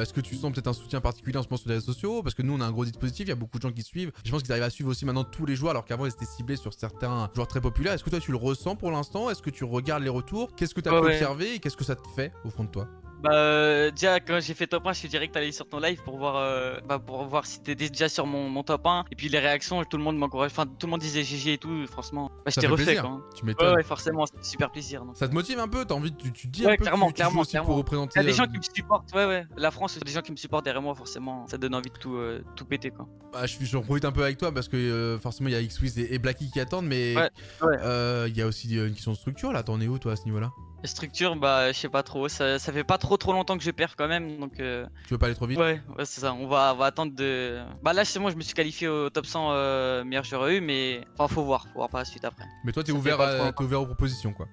[SPEAKER 1] est-ce que tu sens peut-être un soutien particulier en ce moment sur les réseaux sociaux? Parce que nous, on a un gros dispositif, il y a beaucoup de gens qui suivent. Je pense qu'ils arrivent à suivre aussi maintenant tous les joueurs, alors qu'avant, ils étaient ciblés sur certains joueurs très populaires. Est-ce que toi, tu le ressens pour l'instant? Est-ce que tu regardes les retours? Qu'est-ce que tu as observé et qu'est-ce que ça te fait au fond de toi?
[SPEAKER 2] Bah euh, déjà quand j'ai fait top 1 je suis direct allé sur ton live pour voir euh, bah, pour voir si t'étais déjà sur mon, mon, top 1 et puis les réactions tout le monde m'encourage enfin tout le monde disait GG et tout franchement bah, je t'ai refait quoi.
[SPEAKER 1] Tu m'étonnes.
[SPEAKER 2] Ouais, forcément c'est super plaisir.
[SPEAKER 1] Ça te motive un peu? T'as envie tu, tu dis un peu clairement, que tu, clairement, aussi pour représenter.
[SPEAKER 2] Il y a des gens euh, qui me supportent ouais ouais la France des gens qui me supportent derrière moi forcément ça donne envie de tout euh, tout péter quoi.
[SPEAKER 1] Bah je j'en profite un peu avec toi parce que forcément il y a Xwiz et, et Blacky qui attendent mais il y a aussi une question de structure là t'en es où toi à ce niveau là
[SPEAKER 2] Structure, bah je sais pas trop, ça, ça, fait pas trop trop longtemps que je perds quand même, donc... Euh...
[SPEAKER 1] Tu veux pas aller trop vite?
[SPEAKER 2] Ouais, ouais c'est ça, on va, on va attendre de... Bah là c'est moi je me suis qualifié au top 100 euh, meilleur joueur EU, mais... Enfin faut voir, faut voir par la suite après.
[SPEAKER 1] Mais toi t'es ouvert, à... ouvert aux propositions quoi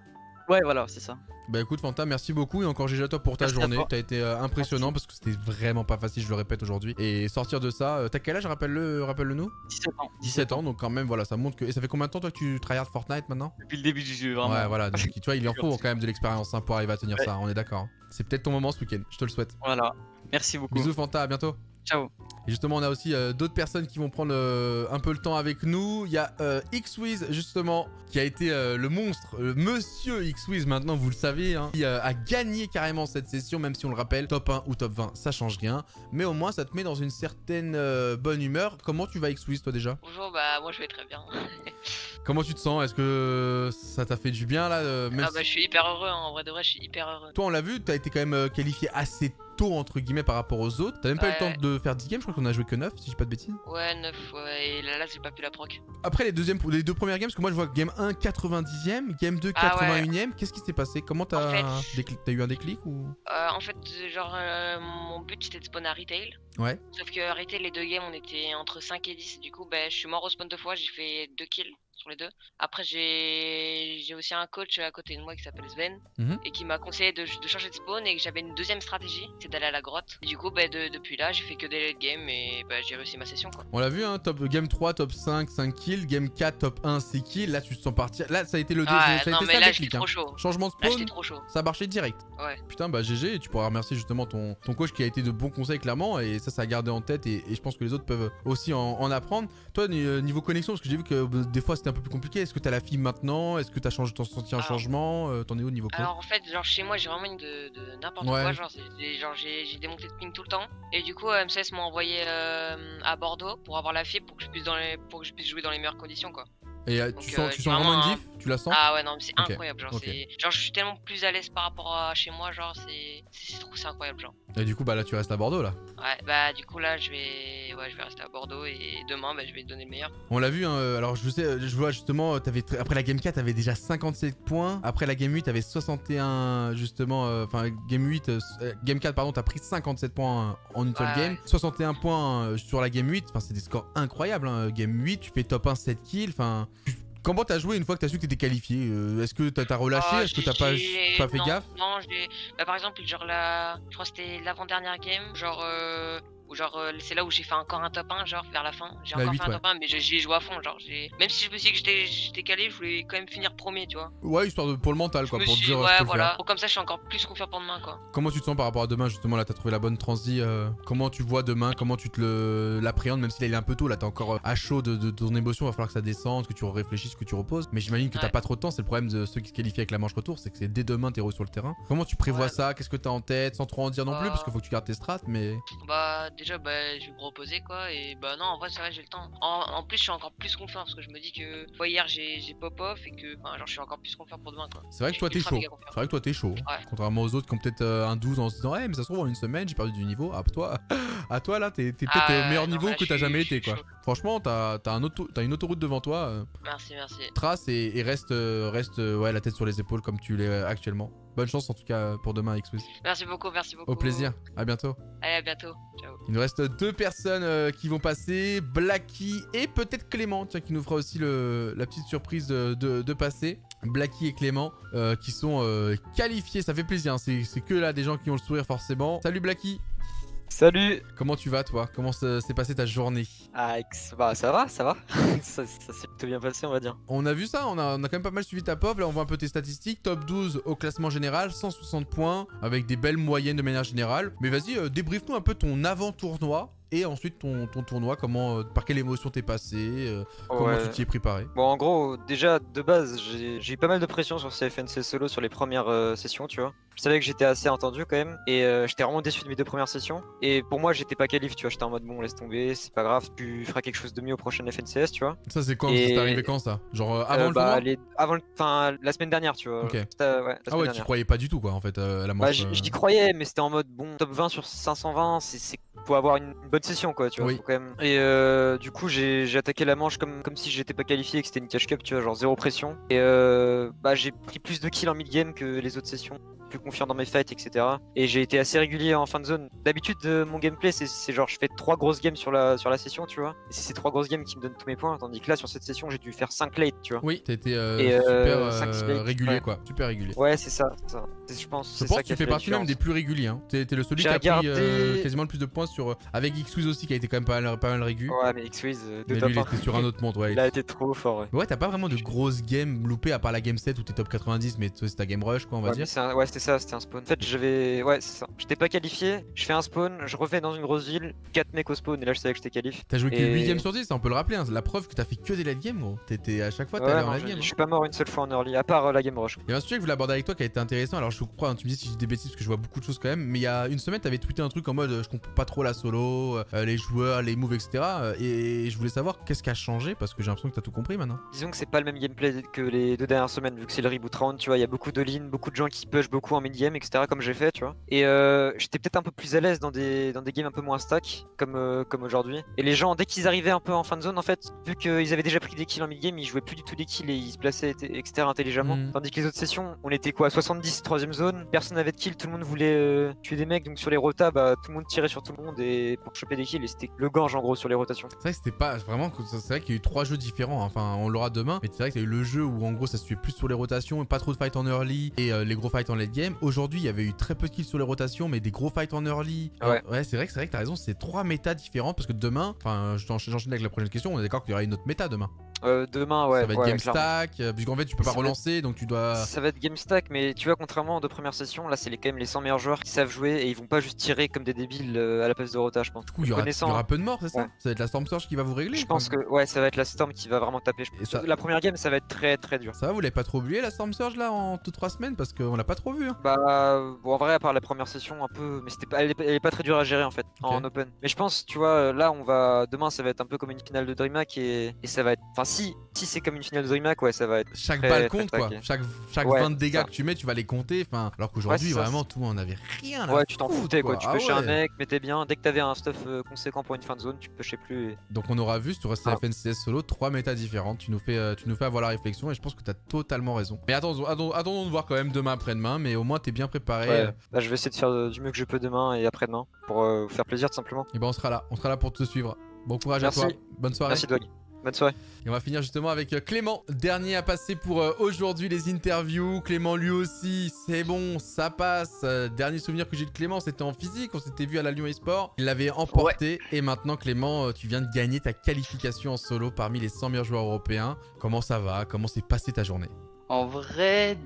[SPEAKER 2] Ouais voilà, c'est ça.
[SPEAKER 1] Bah écoute Fanta, merci beaucoup et encore GG à toi pour ta journée. T'as été euh, impressionnant parce que c'était vraiment pas facile, je le répète aujourd'hui. Et sortir de ça, euh, t'as quel âge Rappelle-le rappelle -le nous?
[SPEAKER 2] 17 ans.
[SPEAKER 1] 17 ans, donc quand même voilà, ça montre que. Et ça fait combien de temps toi que tu tryhard Fortnite maintenant?
[SPEAKER 2] Depuis le début du jeu, vraiment.
[SPEAKER 1] Ouais voilà, donc tu vois, il en faut quand même de l'expérience hein, pour arriver à tenir ça, on est d'accord. C'est peut-être ton moment ce week-end, je te le souhaite.
[SPEAKER 2] Voilà, merci beaucoup.
[SPEAKER 1] Bisous Fanta, à bientôt.
[SPEAKER 2] Ciao.
[SPEAKER 1] Et justement, on a aussi euh, d'autres personnes qui vont prendre euh, un peu le temps avec nous. Il y a euh, Xwiz, justement, qui a été le monstre, Monsieur Xwiz, maintenant, vous le savez, hein, qui a gagné carrément cette session, même si on le rappelle, top 1 ou top 20, ça change rien. Mais au moins, ça te met dans une certaine bonne humeur. Comment tu vas, Xwiz, toi, déjà?
[SPEAKER 3] Bonjour, bah, moi, je vais très bien.
[SPEAKER 1] Comment tu te sens? Est-ce que ça t'a fait du bien, là
[SPEAKER 3] Ah, bah, je suis hyper heureux, hein. en vrai de vrai, je suis hyper heureux.
[SPEAKER 1] Toi, on l'a vu, t'as été quand même qualifié assez tôt entre guillemets par rapport aux autres. T'as même pas eu le temps de faire 10 games, je crois qu'on a joué que 9 si j'ai pas de bêtises.
[SPEAKER 3] Ouais, 9, ouais, et là, là j'ai pas pu la proc.
[SPEAKER 1] Après les, deuxièmes, les deux premières games, parce que moi je vois game 1 90ème, game 2 81ème, qu'est-ce qui s'est passé? Comment t'as eu un déclic ou?
[SPEAKER 3] euh, En fait, genre, euh, mon but c'était de spawn à retail.
[SPEAKER 1] Ouais.
[SPEAKER 3] Sauf que retail, les deux games on était entre 5 et 10, du coup, bah, je suis mort au spawn deux fois, j'ai fait 2 kills sur les deux. Après, j'ai aussi un coach à côté de moi qui s'appelle Sven mhm. et qui m'a conseillé de, changer de spawn et que j'avais une deuxième stratégie, c'est d'aller à la grotte. Et du coup, bah, depuis là, j'ai fait que des late game et bah, j'ai réussi ma session. Quoi.
[SPEAKER 1] On l'a vu, hein, top game 3, top 5, 5 kills, game 4, top 1, 6 kills. Là, tu te sens partir. Là, ça a été le
[SPEAKER 3] ah, ça
[SPEAKER 1] non,
[SPEAKER 3] mais là, j'étais trop hein. chaud.
[SPEAKER 1] Changement de spawn.
[SPEAKER 3] Là, trop chaud.
[SPEAKER 1] Ça a marché direct.
[SPEAKER 3] Ouais.
[SPEAKER 1] Putain, bah GG, et tu pourras remercier justement ton, ton coach qui a été de bons conseils, clairement. Et ça, ça a gardé en tête. Et, je pense que les autres peuvent aussi en, apprendre. Toi, euh, niveau connexion, parce que j'ai vu que euh, des fois c'était un peu plus compliqué. Est-ce que t'as la fibre maintenant? Est-ce que t'as changé, ton senti un changement? Euh, T'en es au niveau quoi
[SPEAKER 3] Alors en fait, genre chez moi, j'ai vraiment une de, n'importe quoi. Genre, j'ai des montées de ping tout le temps. Et du coup, MCS m'a envoyé à Bordeaux pour avoir la fibre pour que je puisse, dans les, pour que je puisse jouer dans les meilleures conditions, quoi.
[SPEAKER 1] Et tu, sens, tu sens vraiment une diff Tu la sens
[SPEAKER 3] Ah ouais, non, mais c'est incroyable. Genre, genre, je suis tellement plus à l'aise par rapport à chez moi. Genre, c'est incroyable. Genre.
[SPEAKER 1] Et du coup, bah là, tu restes à Bordeaux là
[SPEAKER 3] Ouais, bah du coup, là, je vais, ouais, je vais rester à Bordeaux et demain, bah, je vais te donner le meilleur.
[SPEAKER 1] On l'a vu, hein, euh, alors je sais, je vois justement, avais après la Game 4, t'avais déjà 57 points. Après la Game 8, t'avais 61, justement, euh, enfin, Game 8, euh, Game 4, pardon, t'as pris 57 points en une seule game. 61 points sur la Game 8, enfin, c'est des scores incroyables. Hein. Game 8, tu fais top 1, 7 kills, enfin. Comment t'as joué une fois que t'as su que t'étais qualifié Est-ce que t'as relâché oh, Est-ce que t'as pas, pas fait gaffe?
[SPEAKER 3] Non, j'ai. Bah, par exemple, genre là, je crois que c'était l'avant-dernière game. Genre, euh, ou genre, euh, c'est là où j'ai fait encore un top 1, genre vers la fin. J'ai encore fait un top 1, mais j'ai joué à fond. Genre, même si je me suis dit que j'étais calé, je voulais quand même finir premier, tu vois.
[SPEAKER 1] Ouais, histoire de, pour le mental, quoi. Pour dire,
[SPEAKER 3] ouais, voilà. comme ça, je suis encore plus confiant pour demain, quoi.
[SPEAKER 1] Comment tu te sens par rapport à demain, justement Là, t'as trouvé la bonne transi. Euh, comment tu vois demain Comment tu te l'appréhendes, même si là, il est un peu tôt. Là, t'es encore euh, à chaud de, ton émotion. Il va falloir que ça descende, que tu réfléchisses, que tu reposes. Mais j'imagine que t'as pas trop de temps. C'est le problème de ceux qui se qualifient avec la manche retour, c'est que c'est dès demain, t'es sur le terrain. Comment tu prévois ça? Qu'est-ce que t'as en tête? Sans trop en dire non plus, parce qu'il faut que tu gardes tes strats, mais.
[SPEAKER 3] Bah, déjà, bah, je vais me reposer quoi. Et bah, non, en vrai, c'est vrai, j'ai le temps. En, plus, je suis encore plus confiant parce que je me dis que hier, j'ai pop-off et que genre, je suis encore plus confiant pour demain quoi.
[SPEAKER 1] C'est vrai que toi, t'es chaud. C'est vrai que toi, t'es chaud. Contrairement aux autres qui ont peut-être euh, un 12 en se disant, ouais, mais ça se trouve, en une semaine, j'ai perdu du niveau. Ah, toi, à toi là, t'es peut-être au ah, meilleur niveau que t'as jamais été quoi. Franchement, t'as un auto, as une autoroute devant toi. Euh.
[SPEAKER 3] merci, merci.
[SPEAKER 1] Trace et, reste, euh, reste ouais, la tête sur les épaules comme tu l'es actuellement. Bonne chance en tout cas pour demain, Xwiz.
[SPEAKER 3] Merci beaucoup, merci beaucoup.
[SPEAKER 1] Au plaisir, à bientôt.
[SPEAKER 3] Allez, à bientôt. Ciao.
[SPEAKER 1] Il nous reste deux personnes euh, qui vont passer, Blacky et peut-être Clément, tiens, qui nous fera aussi le, la petite surprise de, passer. Blacky et Clément euh, qui sont euh, qualifiés, ça fait plaisir, hein. c'est que là des gens qui ont le sourire forcément. Salut Blacky
[SPEAKER 4] Salut
[SPEAKER 1] Comment tu vas toi? Comment s'est passée ta journée?
[SPEAKER 4] Ah bah ça va, ça va. ça, s'est plutôt bien passé on va dire.
[SPEAKER 1] On a vu ça, on a, on a, quand même pas mal suivi ta pop, là on voit un peu tes statistiques. Top 12 au classement général, 160 points, avec des belles moyennes de manière générale. Mais vas-y, euh, débriefe-nous un peu ton avant-tournoi et ensuite ton, ton tournoi, comment, euh, par quelle émotion t'es passé, euh, comment tu t'y es préparé?
[SPEAKER 4] Bon, en gros, déjà de base, j'ai eu pas mal de pression sur CFNC solo sur les premières euh, sessions, tu vois. Je savais que j'étais assez entendu quand même, et j'étais vraiment déçu de mes deux premières sessions. Et pour moi, j'étais pas qualif, tu vois. J'étais en mode bon, laisse tomber, c'est pas grave, tu feras quelque chose de mieux au prochain FNCS, tu vois.
[SPEAKER 1] Ça, c'est quand? C'est arrivé quand ça? Genre avant le bah,
[SPEAKER 4] les... Avant Enfin, la semaine dernière, tu vois.
[SPEAKER 1] Ah ouais, tu croyais pas du tout, quoi, en fait, la bah,
[SPEAKER 4] J'y croyais, mais c'était en mode bon, top 20 sur 520, c'est pour avoir une bonne session, quoi, tu vois. quand même... Et euh, du coup, j'ai attaqué la manche comme, comme si j'étais pas qualifié et que c'était une cash cup, tu vois, genre zéro pression. Et euh, bah, j'ai pris plus de kills en mid-game que les autres sessions plus confiant dans mes fights, etc. Et j'ai été assez régulier en fin de zone. D'habitude, euh, mon gameplay, c'est genre je fais trois grosses games sur la, sur la session, tu vois. Et c'est ces trois grosses games qui me donnent tous mes points. Tandis que là, sur cette session, j'ai dû faire 5 late, tu vois.
[SPEAKER 1] Oui, t'as été euh, super régulier, quoi. Super régulier.
[SPEAKER 4] Ouais, c'est ça, ça. Je pense,
[SPEAKER 1] je pense que tu fais partie même des plus réguliers. Hein. T'es le celui qui a pris quasiment le plus de points sur. Avec Xwiz aussi, qui a été quand même pas mal, pas mal régulier.
[SPEAKER 4] Ouais, mais Xwiz,
[SPEAKER 1] lui, il était sur un autre monde, ouais.
[SPEAKER 4] Il a été trop fort, ouais.
[SPEAKER 1] Ouais, t'as pas vraiment de grosses games loupées à part la game 7 où t'es top 90, mais c'est ta game rush, quoi, on va dire.
[SPEAKER 4] Ouais, c'était ça, c'était un spawn j'avais. Ouais, c'est ça. J'étais pas qualifié, je fais un spawn, je refais dans une grosse ville, 4 mecs au spawn, et là je savais que j'étais qualif.
[SPEAKER 1] T'as joué que 8 games sur 10, on peut le rappeler, hein. la preuve que t'as fait que des late games, gros. T'étais à chaque fois, t'allais en late game.
[SPEAKER 4] Je suis pas mort une seule fois en early, à part euh, la game rush.
[SPEAKER 1] Il y a un sujet que je voulais aborder avec toi qui a été intéressant, alors je crois, hein, tu me dis si j'ai des bêtises parce que je vois beaucoup de choses quand même, mais il y a une semaine, t'avais tweeté un truc en mode je comprends pas trop la solo, euh, les joueurs, les moves, etc. et je voulais savoir qu'est-ce qui a changé parce que j'ai l'impression que t'as tout compris maintenant.
[SPEAKER 4] Disons que c'est pas le même gameplay que les deux dernières semaines, vu que c'est le reboot round, tu vois, il y a beaucoup de lignes, beaucoup de gens qui push beaucoup en mid game, etc. comme j'ai fait, tu vois. Et euh, j'étais peut-être un peu plus à l'aise dans des, dans des games un peu moins stack, comme, euh, comme aujourd'hui. Et les gens, dès qu'ils arrivaient un peu en fin de zone, en fait, vu qu'ils avaient déjà pris des kills en mid-game, ils jouaient plus du tout des kills et ils se plaçaient, etc. intelligemment. Mm. Tandis que les autres sessions, on était quoi 70 troisième zone, personne n'avait de kills, tout le monde voulait euh, tuer des mecs, donc sur les rotas, bah, tout le monde tirait sur tout le monde et pour choper des kills, et c'était le gorge en gros sur les rotations.
[SPEAKER 1] C'est vrai que c'était pas vraiment, c'est vrai qu'il y a eu trois jeux différents, enfin on l'aura demain, mais c'est vrai qu'il y a eu le jeu où en gros ça se tuait plus sur les rotations, pas trop de fights en early et les gros fights en late game. Aujourd'hui, il y avait eu très peu de kills sur les rotations, mais des gros fights en early.
[SPEAKER 4] Ouais,
[SPEAKER 1] ouais c'est vrai que c'est vrai que t'as raison, c'est trois méta différentes parce que demain, enfin, j'enchaîne avec la prochaine question, on est d'accord qu'il y aura une autre méta demain.
[SPEAKER 4] Euh, demain, ouais.
[SPEAKER 1] Ça va être game stack, euh, puisqu'en fait tu peux pas relancer, donc tu dois.
[SPEAKER 4] Ça va être game stack, mais tu vois, contrairement aux deux premières sessions, là c'est quand même les 100 meilleurs joueurs qui savent jouer et ils vont pas juste tirer comme des débiles euh, à la place de rota, je pense.
[SPEAKER 1] Du coup, il y, aura, peu de morts, c'est ça Ça va être la Storm Surge qui va vous régler
[SPEAKER 4] Je pense que, ouais, ça va être la Storm qui va vraiment taper. La première game, ça va être très très dur.
[SPEAKER 1] Ça va, vous l'avez pas trop oublié la Storm Surge là en 2-3 semaines Parce qu'on l'a pas trop vu. Hein.
[SPEAKER 4] Bah, bon, en vrai, à part la première session, un peu, mais c'était pas, elle, est, pas très dure à gérer en fait, en open. Mais je pense, tu vois, là on va. Demain, ça va être un peu comme une finale de DreamHack et, et ça va être. Enfin, si, si c'est comme une finale de DreamHack, ouais, ça va être.
[SPEAKER 1] Chaque balle compte, quoi. Chaque, chaque 20 de dégâts que tu mets, tu vas les compter. Enfin, alors qu'aujourd'hui, vraiment, tout monde avait rien.
[SPEAKER 4] Ouais, tu t'en foutais, quoi. Tu ah un mec, t'es bien. Dès que t'avais un stuff euh, conséquent pour une fin de zone, tu pushais plus.
[SPEAKER 1] Donc, on aura vu sur ah. FNCS solo trois méta différentes. Tu nous fais, euh, tu nous fais avoir la réflexion et je pense que t'as totalement raison. Mais attendons, attendons, de voir quand même demain après-demain. Mais au moins, t'es bien préparé. Ouais.
[SPEAKER 4] Bah, je vais essayer de faire du mieux que je peux demain et après-demain pour euh, vous faire plaisir, tout simplement.
[SPEAKER 1] Et ben, on sera là. On sera là pour te suivre. Bon courage à toi. Bonne soirée.
[SPEAKER 4] Merci, Doug. Bonne soirée.
[SPEAKER 1] Et on va finir justement avec euh, Clément, dernier à passer pour euh, aujourd'hui les interviews. Clément lui aussi, c'est bon, ça passe. Euh, dernier souvenir que j'ai de Clément, c'était en physique, on s'était vu à la Lyon Esport. Il l'avait emporté et maintenant Clément, tu viens de gagner ta qualification en solo parmi les 100 meilleurs joueurs européens. Comment ça va? Comment s'est passée ta journée?
[SPEAKER 5] En vrai,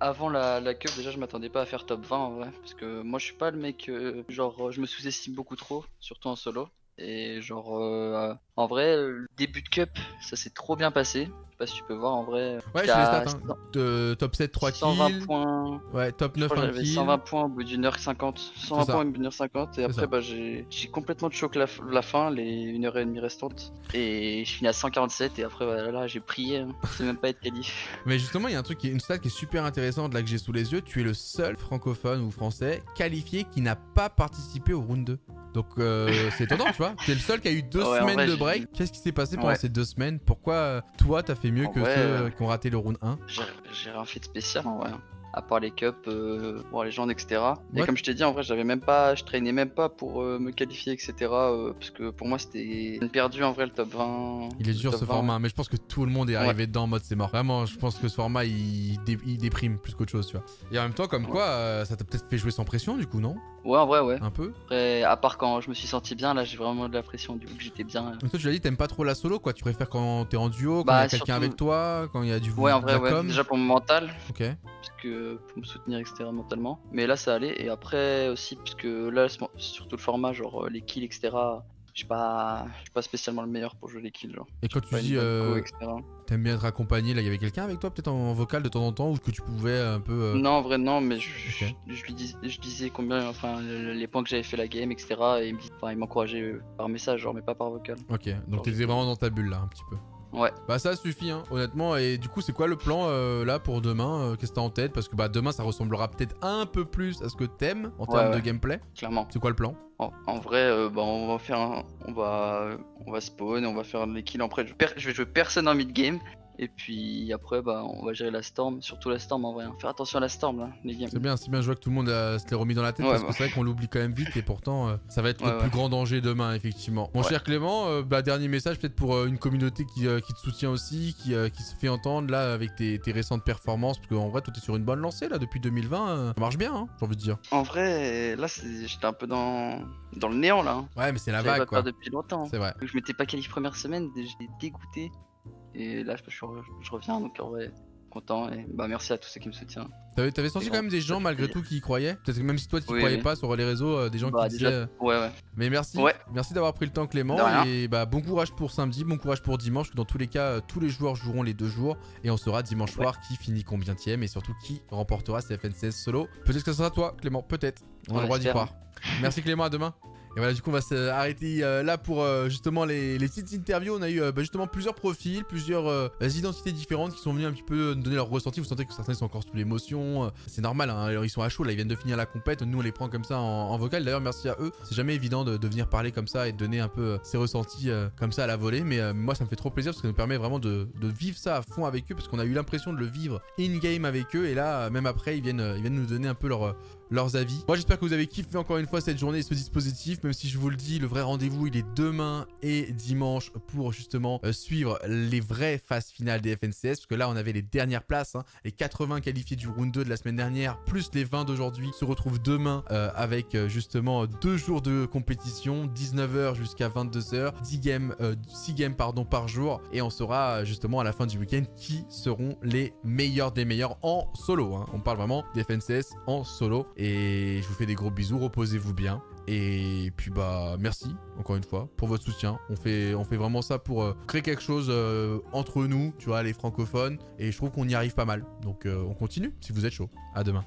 [SPEAKER 5] avant la, la cup, déjà, je m'attendais pas à faire top 20 en vrai. Parce que moi, je suis pas le mec, genre, je me sous-estime beaucoup trop, surtout en solo. Et genre, euh, en vrai, le début de Cup, ça s'est trop bien passé. Je sais pas si tu peux voir en vrai.
[SPEAKER 1] Ouais, je stats. Hein. De, top 7, 3 120 kills.
[SPEAKER 5] points.
[SPEAKER 1] Ouais, top 9, 1
[SPEAKER 5] kill. 120 points au bout d'une heure 50. 120 points au bout d'une heure 50. Et après, bah, j'ai complètement de choc la, la, fin, les 1 heure et demie restantes. Et je finis à 147. Et après, voilà, là, j'ai prié. Hein. C'est même pas être qualif.
[SPEAKER 1] Mais justement, il y a un truc, qui une stat qui est super intéressante là que j'ai sous les yeux. Tu es le seul francophone ou français qualifié qui n'a pas participé au round 2. Donc euh, c'est étonnant, tu vois. T'es le seul qui a eu deux semaines de break. Qu'est-ce qui s'est passé pendant ces deux semaines? Pourquoi euh, toi t'as fait mieux que ceux euh, qui ont raté le round 1
[SPEAKER 5] J'ai rien fait de spécial en vrai à part les cups, euh, les gens, etc. Et comme je t'ai dit, en vrai, j'avais même pas, je traînais même pas pour me qualifier, etc. parce que pour moi, c'était une perdue en vrai le top 20.
[SPEAKER 1] Il est dur ce format, mais je pense que tout le monde est arrivé dedans en mode c'est mort. Vraiment, je pense que ce format il, il déprime plus qu'autre chose, tu vois. Et en même temps, comme quoi, ça t'a peut-être fait jouer sans pression, du coup, non?
[SPEAKER 5] Ouais, en vrai, ouais.
[SPEAKER 1] Un peu.
[SPEAKER 5] Après, à part quand je me suis senti bien, là, j'ai vraiment de la pression, du coup, que j'étais bien.
[SPEAKER 1] Donc, toi, tu l'as dit, t'aimes pas trop la solo, quoi. Tu préfères quand t'es en duo, quand bah, il y a quelqu'un avec toi, quand il y a du
[SPEAKER 5] Ouais, en vrai, ouais. Déjà pour mon mental.
[SPEAKER 1] Ok.
[SPEAKER 5] Parce que pour me soutenir, etc., mentalement. Mais là, ça allait. Et après aussi, parce que là, surtout le format, genre les kills, etc je suis pas, pas spécialement le meilleur pour jouer les kills. Genre.
[SPEAKER 1] Et quand tu dis euh, t'aimes bien être accompagné, là, il y avait quelqu'un avec toi peut-être en vocal de temps en temps ou que tu pouvais un peu. Euh,
[SPEAKER 5] non, en vrai, non, mais je, lui dis, je disais combien, enfin, les points que j'avais fait la game, etc. Et il, il m'encourageait par message, genre, mais pas par vocal.
[SPEAKER 1] Ok, donc t'étais vraiment dans ta bulle là, un petit peu.
[SPEAKER 5] Ouais.
[SPEAKER 1] Bah ça suffit, hein, honnêtement. Et du coup, c'est quoi le plan euh, là pour demain euh, Qu'est-ce que t'as en tête? Parce que bah demain, ça ressemblera peut-être un peu plus à ce que t'aimes en termes de gameplay.
[SPEAKER 5] Clairement.
[SPEAKER 1] C'est quoi le plan?
[SPEAKER 5] En, vrai, euh, bah, on va faire on va on va spawn, on va faire les kills. Après, je, je vais jouer personne en mid game. Et puis après, bah, on va gérer la storm, surtout la storm en vrai. Hein. Faire attention à la storm là, les games.
[SPEAKER 1] C'est bien, c'est bien, je vois que tout le monde a, se l'est remis dans la tête parce que c'est vrai qu'on l'oublie quand même vite et pourtant euh, ça va être le plus grand danger demain, effectivement. Mon cher Clément, euh, bah, dernier message peut-être pour euh, une communauté qui, te soutient aussi, qui, se fait entendre là avec tes, récentes performances, parce qu'en vrai, toi t'es sur une bonne lancée là depuis 2020, ça marche bien, hein, j'ai envie de dire.
[SPEAKER 5] En vrai, là j'étais un peu dans, dans le néant là. Hein.
[SPEAKER 1] Ouais, mais c'est la vague quoi.
[SPEAKER 5] depuis longtemps.
[SPEAKER 1] C'est vrai.
[SPEAKER 5] Je m'étais pas qualifié première semaine, j'étais dégoûté. Et là, je, je, reviens, donc en vrai, content. Et bah, merci à tous ceux qui me soutiennent.
[SPEAKER 1] T'avais senti quand même des gens malgré tout qui y croyaient? Peut-être que même si toi tu croyais pas sur les réseaux, euh, des gens bah, qui disaient.
[SPEAKER 5] Ouais, ouais.
[SPEAKER 1] Mais merci. Merci d'avoir pris le temps, Clément. Et bah, bon courage pour samedi, bon courage pour dimanche. Dans tous les cas, euh, tous les joueurs joueront les deux jours. Et on saura dimanche soir qui finit combien tième et surtout qui remportera FNCS solo. Peut-être que ce sera toi, Clément. Peut-être. On a le droit d'y croire. Merci, Clément. À demain. Et voilà, du coup, on va s'arrêter euh, là pour euh, justement les, petites interviews. On a eu euh, bah, justement plusieurs profils, plusieurs identités différentes qui sont venus un petit peu donner leur ressenti. Vous sentez que certains sont encore sous l'émotion. c'est normal, hein. Ils sont à chaud là, ils viennent de finir la compète. Nous, on les prend comme ça en, vocal. D'ailleurs, merci à eux. C'est jamais évident de, venir parler comme ça et de donner un peu ses ressentis comme ça à la volée. Mais moi, ça me fait trop plaisir parce que ça nous permet vraiment de, vivre ça à fond avec eux parce qu'on a eu l'impression de le vivre in-game avec eux. Et là, même après, ils viennent, ils viennent nous donner un peu leur leurs avis. Moi j'espère que vous avez kiffé encore une fois cette journée et ce dispositif, même si je vous le dis, le vrai rendez-vous il est demain et dimanche pour justement euh, suivre les vraies phases finales des FNCS, parce que là on avait les dernières places, hein. les 80 qualifiés du round 2 de la semaine dernière, plus les 20 d'aujourd'hui, se retrouvent demain euh, avec euh, justement deux jours de compétition, 19h jusqu'à 22h, 10 games, 6 games pardon, par jour, et on saura justement à la fin du week-end qui seront les meilleurs des meilleurs en solo. Hein. On parle vraiment des FNCS en solo. Et je vous fais des gros bisous, reposez-vous bien. Et puis bah merci encore une fois pour votre soutien. On fait, vraiment ça pour euh, créer quelque chose euh, entre nous, tu vois, les francophones. Et je trouve qu'on y arrive pas mal. Donc euh, on continue si vous êtes chaud. À demain.